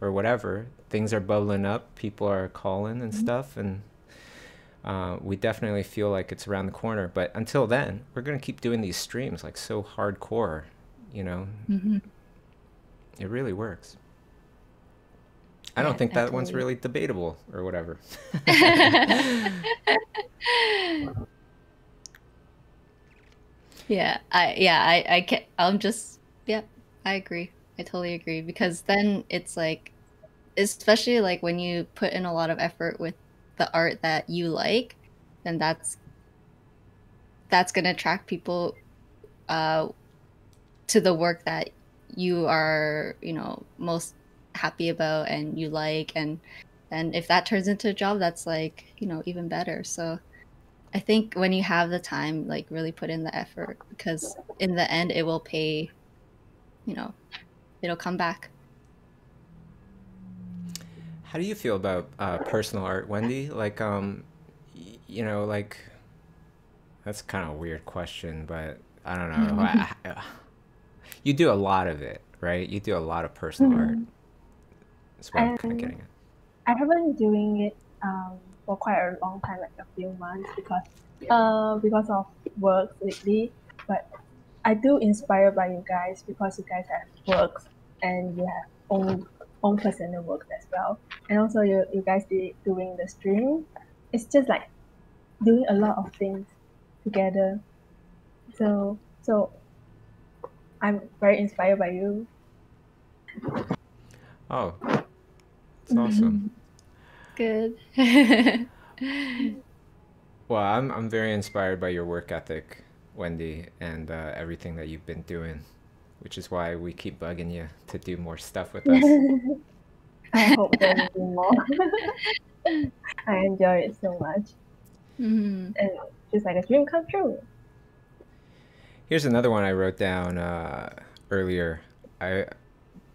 or whatever. Things are bubbling up, people are calling and stuff, and uh, we definitely feel like it's around the corner. But until then, we're gonna keep doing these streams like so hardcore, you know. Mm-hmm. It really works. I don't Yeah, think that one's really debatable or whatever. Yeah, I yeah, I I can't. I'm just yeah, I agree. I totally agree because then it's like especially like when you put in a lot of effort with the art that you like, then that's that's going to attract people uh to the work that you are, you know, most happy about and you like and and if that turns into a job that's like, you know, even better. So I think when you have the time, like really put in the effort because in the end it will pay, you know, it'll come back. How do you feel about uh, personal art, Wendy? Like, um, y- you know, like that's kind of a weird question, but I don't know. I, I- you do a lot of it, right? You do a lot of personal art. That's what I'm kind of getting at. I have been doing it um, for quite a long time, like a few months, because uh, because of work lately. But I do inspire by you guys because you guys have works and you have own own personal works as well. And also you you guys be doing the stream. It's just like doing a lot of things together. So so I'm very inspired by you. Oh, it's awesome. Good. Well, I'm I'm very inspired by your work ethic, Wendy, and uh, everything that you've been doing, which is why we keep bugging you to do more stuff with us. I hope there will be more. I enjoy it so much. Mhm. And just like a dream come true. Here's another one I wrote down uh, earlier. I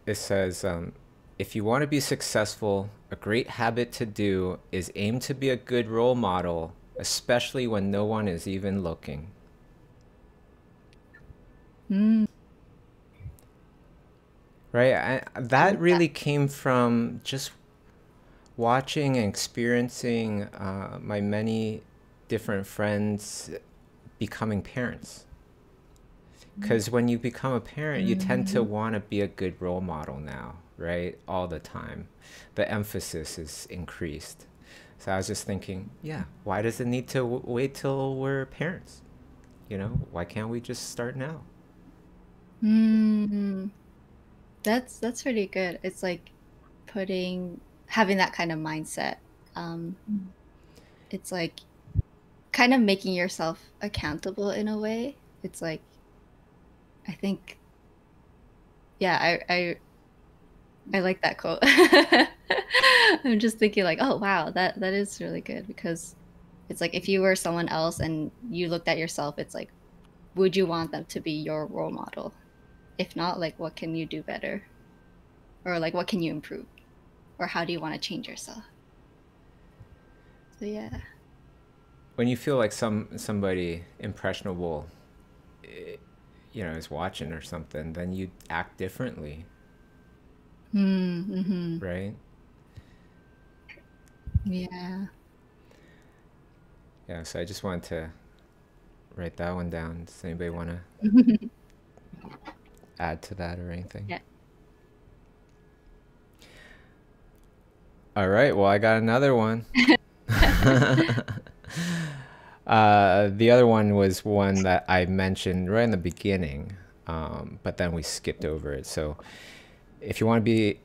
it says, um, if you want to be successful, a great habit to do is aim to be a good role model, especially when no one is even looking. Mm. Right? I, that really came from just watching and experiencing uh, my many different friends becoming parents. Because when you become a parent, you tend to want to be a good role model now, right? All the time. The emphasis is increased. So I was just thinking, yeah, why does it need to w- wait till we're parents? You know, why can't we just start now? Mm. That's that's pretty good. It's like putting having that kind of mindset. Um, it's like kind of making yourself accountable in a way. It's like I think yeah, I I I like that quote. I'm just thinking like, oh wow, that that is really good because it's like if you were someone else and you looked at yourself, it's like would you want them to be your role model? If not, like what can you do better? Or like what can you improve? Or how do you want to change yourself? So yeah. When you feel like some somebody impressionable, eh, you know, is watching or something, then you act differently, Mm-hmm. right? Yeah. Yeah. So I just wanted to write that one down. Does anybody want to add to that or anything? Yeah. All right. Well, I got another one. uh, the other one was one that I mentioned right in the beginning, um, but then we skipped over it. So, if you want to be,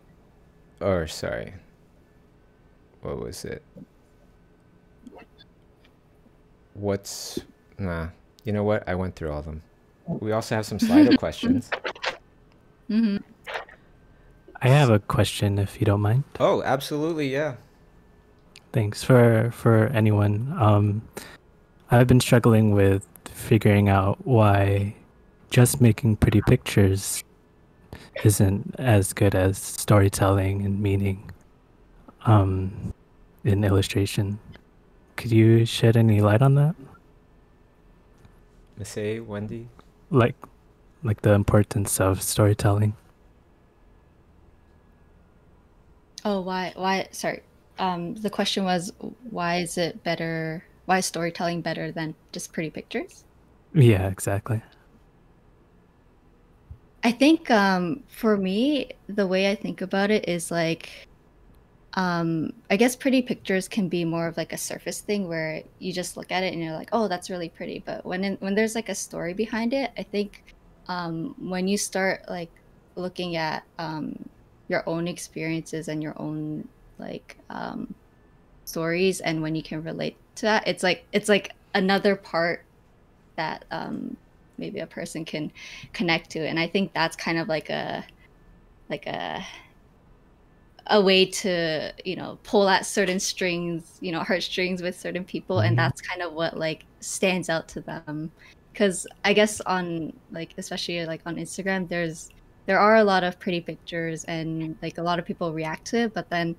or sorry, what was it? What's nah? You know what? I went through all of them. We also have some Slido questions. Mm-hmm. I have a question if you don't mind. Oh, absolutely, yeah. Thanks for for anyone. Um, I've been struggling with figuring out why just making pretty pictures isn't as good as storytelling and meaning um, in illustration. Could you shed any light on that? Masae, Wendy. Like, like the importance of storytelling. Oh, why why sorry. Um the question was why is it better why is storytelling better than just pretty pictures? Yeah, exactly. I think um, for me, the way I think about it is like, um, I guess pretty pictures can be more of like a surface thing where you just look at it and you're like, oh, that's really pretty. But when in, when there's like a story behind it, I think um, when you start like looking at um, your own experiences and your own like um, stories, and when you can relate to that, it's like it's like another part that um, maybe a person can connect to. And i think that's kind of like a like a a way to you know pull at certain strings you know heartstrings with certain people. And Mhm. that's kind of what like stands out to them. Because i guess on like especially like on instagram there's there are a lot of pretty pictures and like a lot of people react to it. But then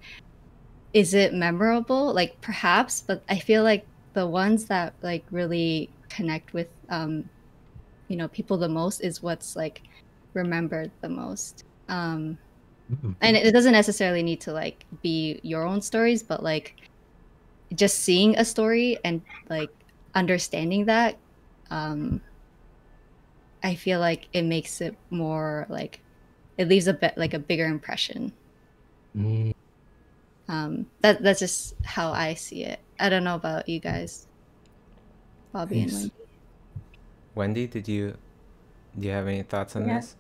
is it memorable? Like perhaps. But i feel like the ones that like really connect with um you know people the most is what's like remembered the most. Um and it doesn't necessarily need to like be your own stories but like just seeing a story and like understanding that um i feel like it makes it more like it leaves a bit like a bigger impression. Um that that's just how i see it. I don't know about you guys bobby and wendy Wendy, did you do you have any thoughts on Yeah. this?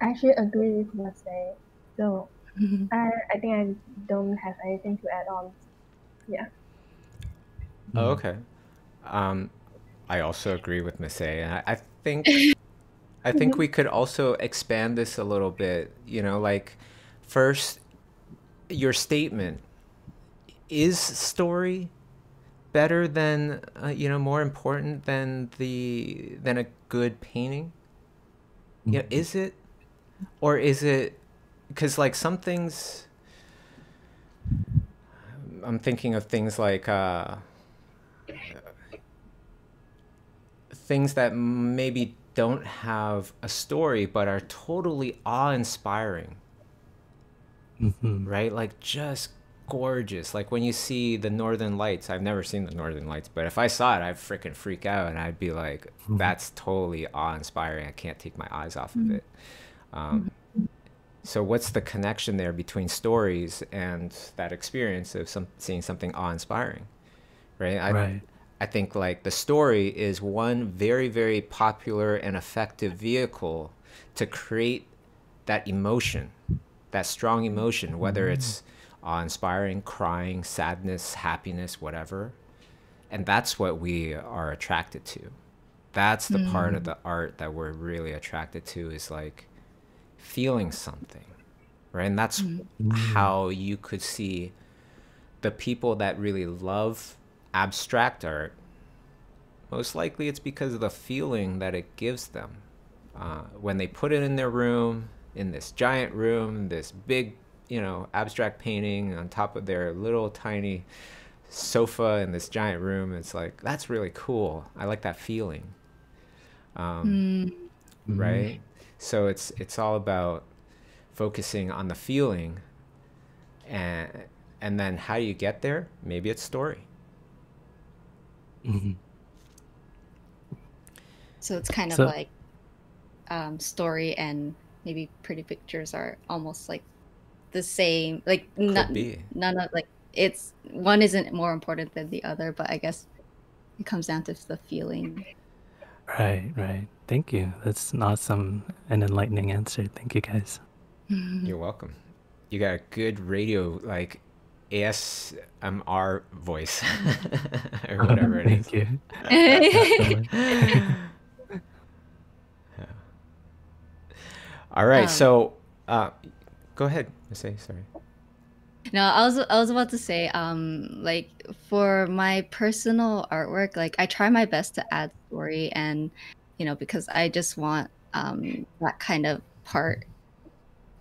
I actually agree with Masae. So I, I think I don't have anything to add on. Yeah. Oh, okay. Um, I also agree with Masae and I, I think I think we could also expand this a little bit. You know, like first, your statement is story better than uh, you know more important than the than a good painting? You know, is it, or is it? Because like some things, I'm thinking of things like uh, things that maybe don't have a story but are totally awe-inspiring Mhm. right? Like just gorgeous. Like when you see the Northern Lights, I've never seen the Northern Lights, but if I saw it, I'd freaking freak out and I'd be like, mm-hmm. that's totally awe inspiring. I can't take my eyes off of mm-hmm. it. Um, so, what's the connection there between stories and that experience of some, seeing something awe inspiring? Right? I, Right. I think like the story is one very, very popular and effective vehicle to create that emotion, that strong emotion, whether mm-hmm. it's awe inspiring, crying, sadness, happiness, whatever. And that's what we are attracted to. That's the part of Mm. the art that we're really attracted to is like feeling something, right? And that's how you could see the people that really love abstract art. Most likely it's because of the feeling that it gives them. Uh, when they put it in their room, in this giant room, this big, you know, abstract painting on top of their little tiny sofa in this giant room, it's like, that's really cool. I like that feeling. Um, Mm. right? So it's it's all about focusing on the feeling, and and then how do you get there? Maybe it's story. Mhm. So it's kind of So- like um, story and maybe pretty pictures are almost like the same. Like none, none of like it's one isn't more important than the other, but I guess it comes down to the feeling. Right, right. Thank you. That's an awesome and enlightening answer. Thank you guys. You're welcome. You got a good radio like ASMR voice or whatever it is. Thank you. All right, Um, so uh, go ahead. Say sorry. No, I was I was about to say, um, like for my personal artwork, like I try my best to add story and you know, because I just want um that kind of part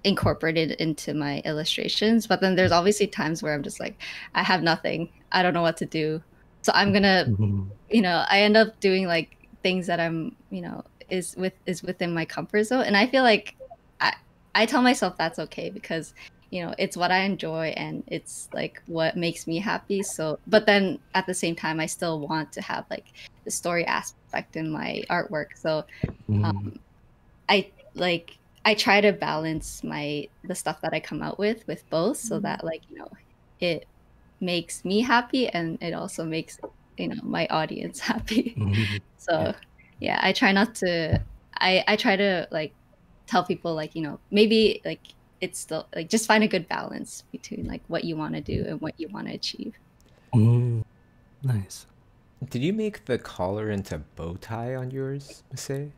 incorporated into my illustrations. But then there's obviously times where I'm just like, I have nothing. I don't know what to do. So I'm gonna Mhm. you know, I end up doing like things that I'm, you know, is with is within my comfort zone. And I feel like I I tell myself that's okay because you know it's what I enjoy and it's like what makes me happy. So, but then at the same time, I still want to have like the story aspect in my artwork. So, mm-hmm. um, I like I try to balance my the stuff that I come out with with both, so mm-hmm. that like you know it makes me happy and it also makes you know my audience happy. Mm-hmm. So yeah, I try not to. I I try to like tell people like you know maybe like it's still like just find a good balance between like what you want to do and what you want to achieve. Mm, nice. Did you make the collar into bow tie on yours, Masae?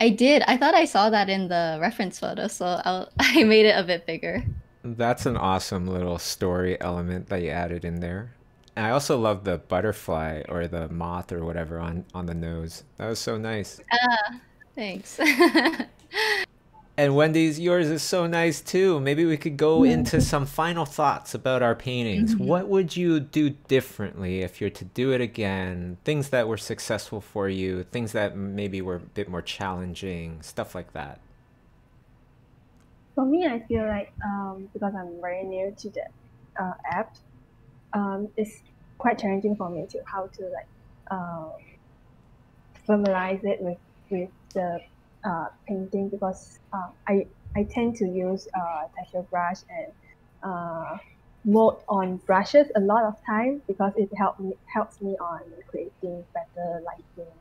I did. I thought I saw that in the reference photo, so I'll, I made it a bit bigger. That's an awesome little story element that you added in there. And I also love the butterfly or the moth or whatever on on the nose. That was so nice. Ah, thanks. And Wendy's, yours is so nice too. Maybe we could go into some final thoughts about our paintings. Mhm. What would you do differently if you're to do it again? Things that were successful for you, things that maybe were a bit more challenging, stuff like that. For me, I feel like um, because I'm very new to the uh, app, um, it's quite challenging for me to how to like uh, formalize it with with the uh, painting because uh, I I tend to use uh, texture brush and uh, mold on brushes a lot of time because it help me helps me on creating better lighting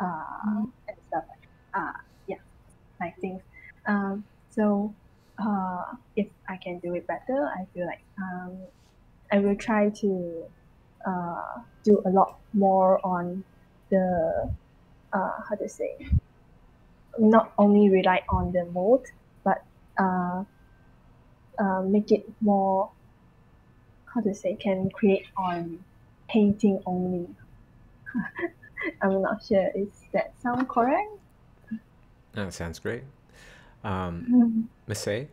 uh, and stuff. Uh, yeah, like things. Um, so uh, if I can do it better, I feel like um, I will try to uh, do a lot more on the uh, how to say not only rely on the mold but uh, uh, make it more how to say can create on painting only. I'm not sure. Is that sound correct? That sounds great. Um. Masae?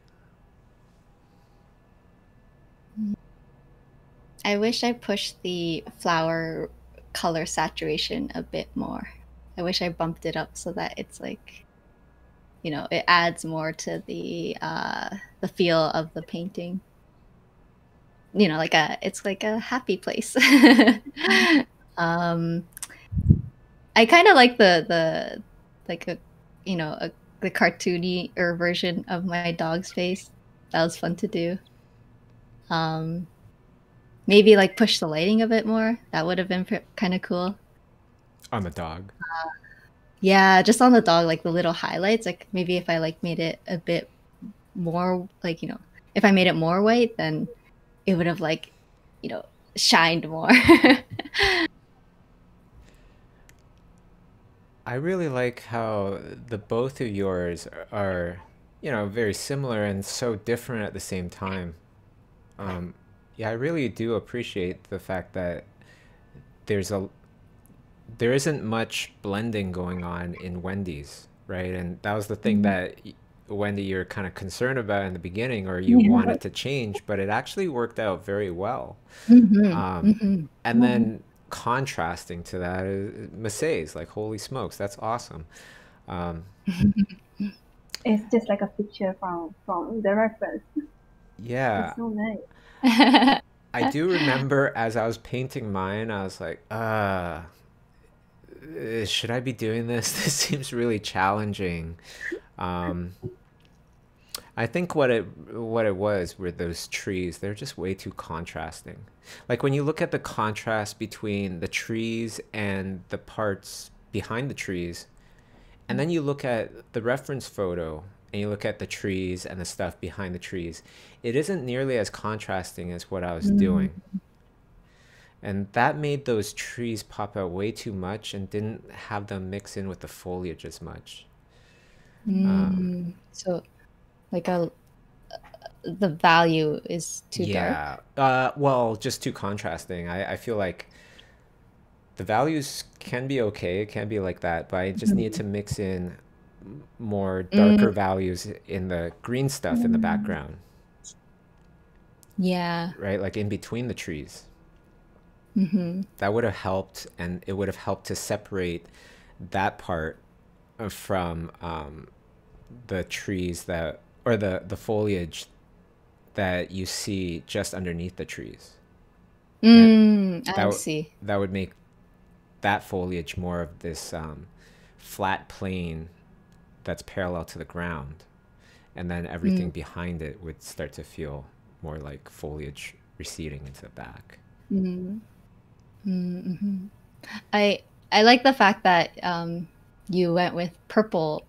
I wish I pushed the flower color saturation a bit more. I wish I bumped it up so that it's like, you know, it adds more to the uh, the feel of the painting. You know, like a it's like a happy place. um, I kind of like the the like a you know a, the cartoony or version of my dog's face. That was fun to do. Um, maybe like push the lighting a bit more. That would have been kind of cool. On the dog. Yeah, just on the dog, like the little highlights. Like maybe if I like made it a bit more, like you know, if I made it more white, then it would have like, you know, shined more. I really like how the both of yours are, you know, very similar and so different at the same time. Um, yeah, I really do appreciate the fact that there's a there isn't much blending going on in Wendy's, right? And that was the thing Mhm. that Wendy you're kind of concerned about in the beginning, or you Yeah. wanted to change, but it actually worked out very well. Mhm, Um, mhm. and then contrasting to that is Masae's like, holy smokes, that's awesome. Um, It's just like a picture from from the reference. yeah, It's so nice. I do remember as I was painting mine, I was like, uh, should I be doing this? This seems really challenging. Um, I think what it what it was were those trees. They're just way too contrasting. Like when you look at the contrast between the trees and the parts behind the trees, and then you look at the reference photo and you look at the trees and the stuff behind the trees, it isn't nearly as contrasting as what I was Mm. doing. And that made those trees pop out way too much and didn't have them mix in with the foliage as much. Um, Mm, so, like a the value is too dark. yeah. Uh, well, just too contrasting. I, I feel like the values can be okay. It can be like that, but I just need to mix in more darker Mm. values in the green stuff in the Mm. background, Yeah. right? Like in between the trees. Mm-hmm. that would have helped and it would have helped to separate that part from um, the trees that or the the foliage that you see just underneath the trees Mm, that I w- see. that would make that foliage more of this um, flat plane that's parallel to the ground and then everything Mm. behind it would start to feel more like foliage receding into the back Mm. Mm-hmm. I I like the fact that um, you went with purple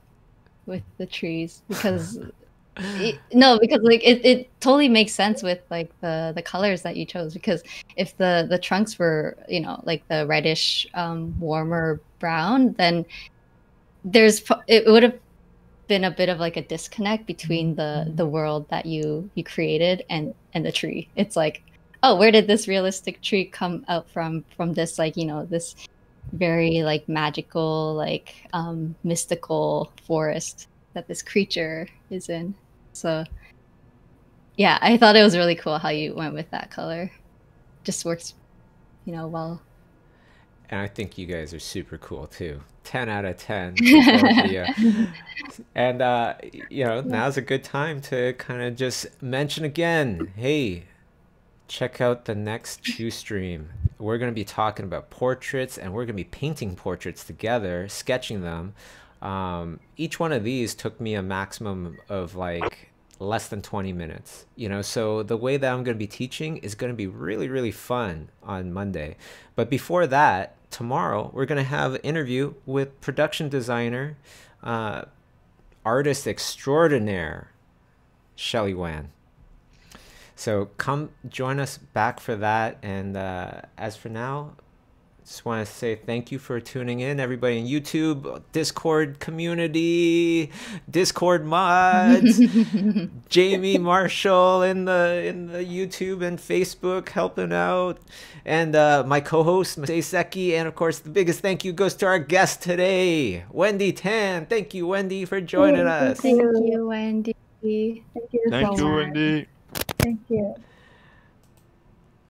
with the trees because it, no because like it, it totally makes sense with like the the colors that you chose because if the the trunks were you know like the reddish um, warmer brown then there's it would have been a bit of like a disconnect between the the world that you you created and and the tree it's like oh where did this realistic tree come out from from this like you know this very like magical like um mystical forest that this creature is in so yeah i thought it was really cool how you went with that color just works you know well And I think you guys are super cool too. 10 out of 10. for both and, uh, you know, now's a good time to kind of just mention again hey, check out the next Chiu stream. We're going to be talking about portraits and we're going to be painting portraits together, sketching them. Um, each one of these took me a maximum of like less than 20 minutes you know so the way that i'm going to be teaching is going to be really really fun on monday but before that tomorrow we're going to have an interview with production designer uh, artist extraordinaire shelly wan so come join us back for that and uh, as for now just want to say thank you for tuning in, everybody in YouTube, Discord community, Discord mods, Jamie Marshall in the in the YouTube and Facebook helping out, and uh, my co-host Masae Seki, and of course the biggest thank you goes to our guest today, Wendy Tan. Thank you, Wendy, for joining us. Thank you, Wendy. Thank you Thank so you, much. Wendy. Thank you.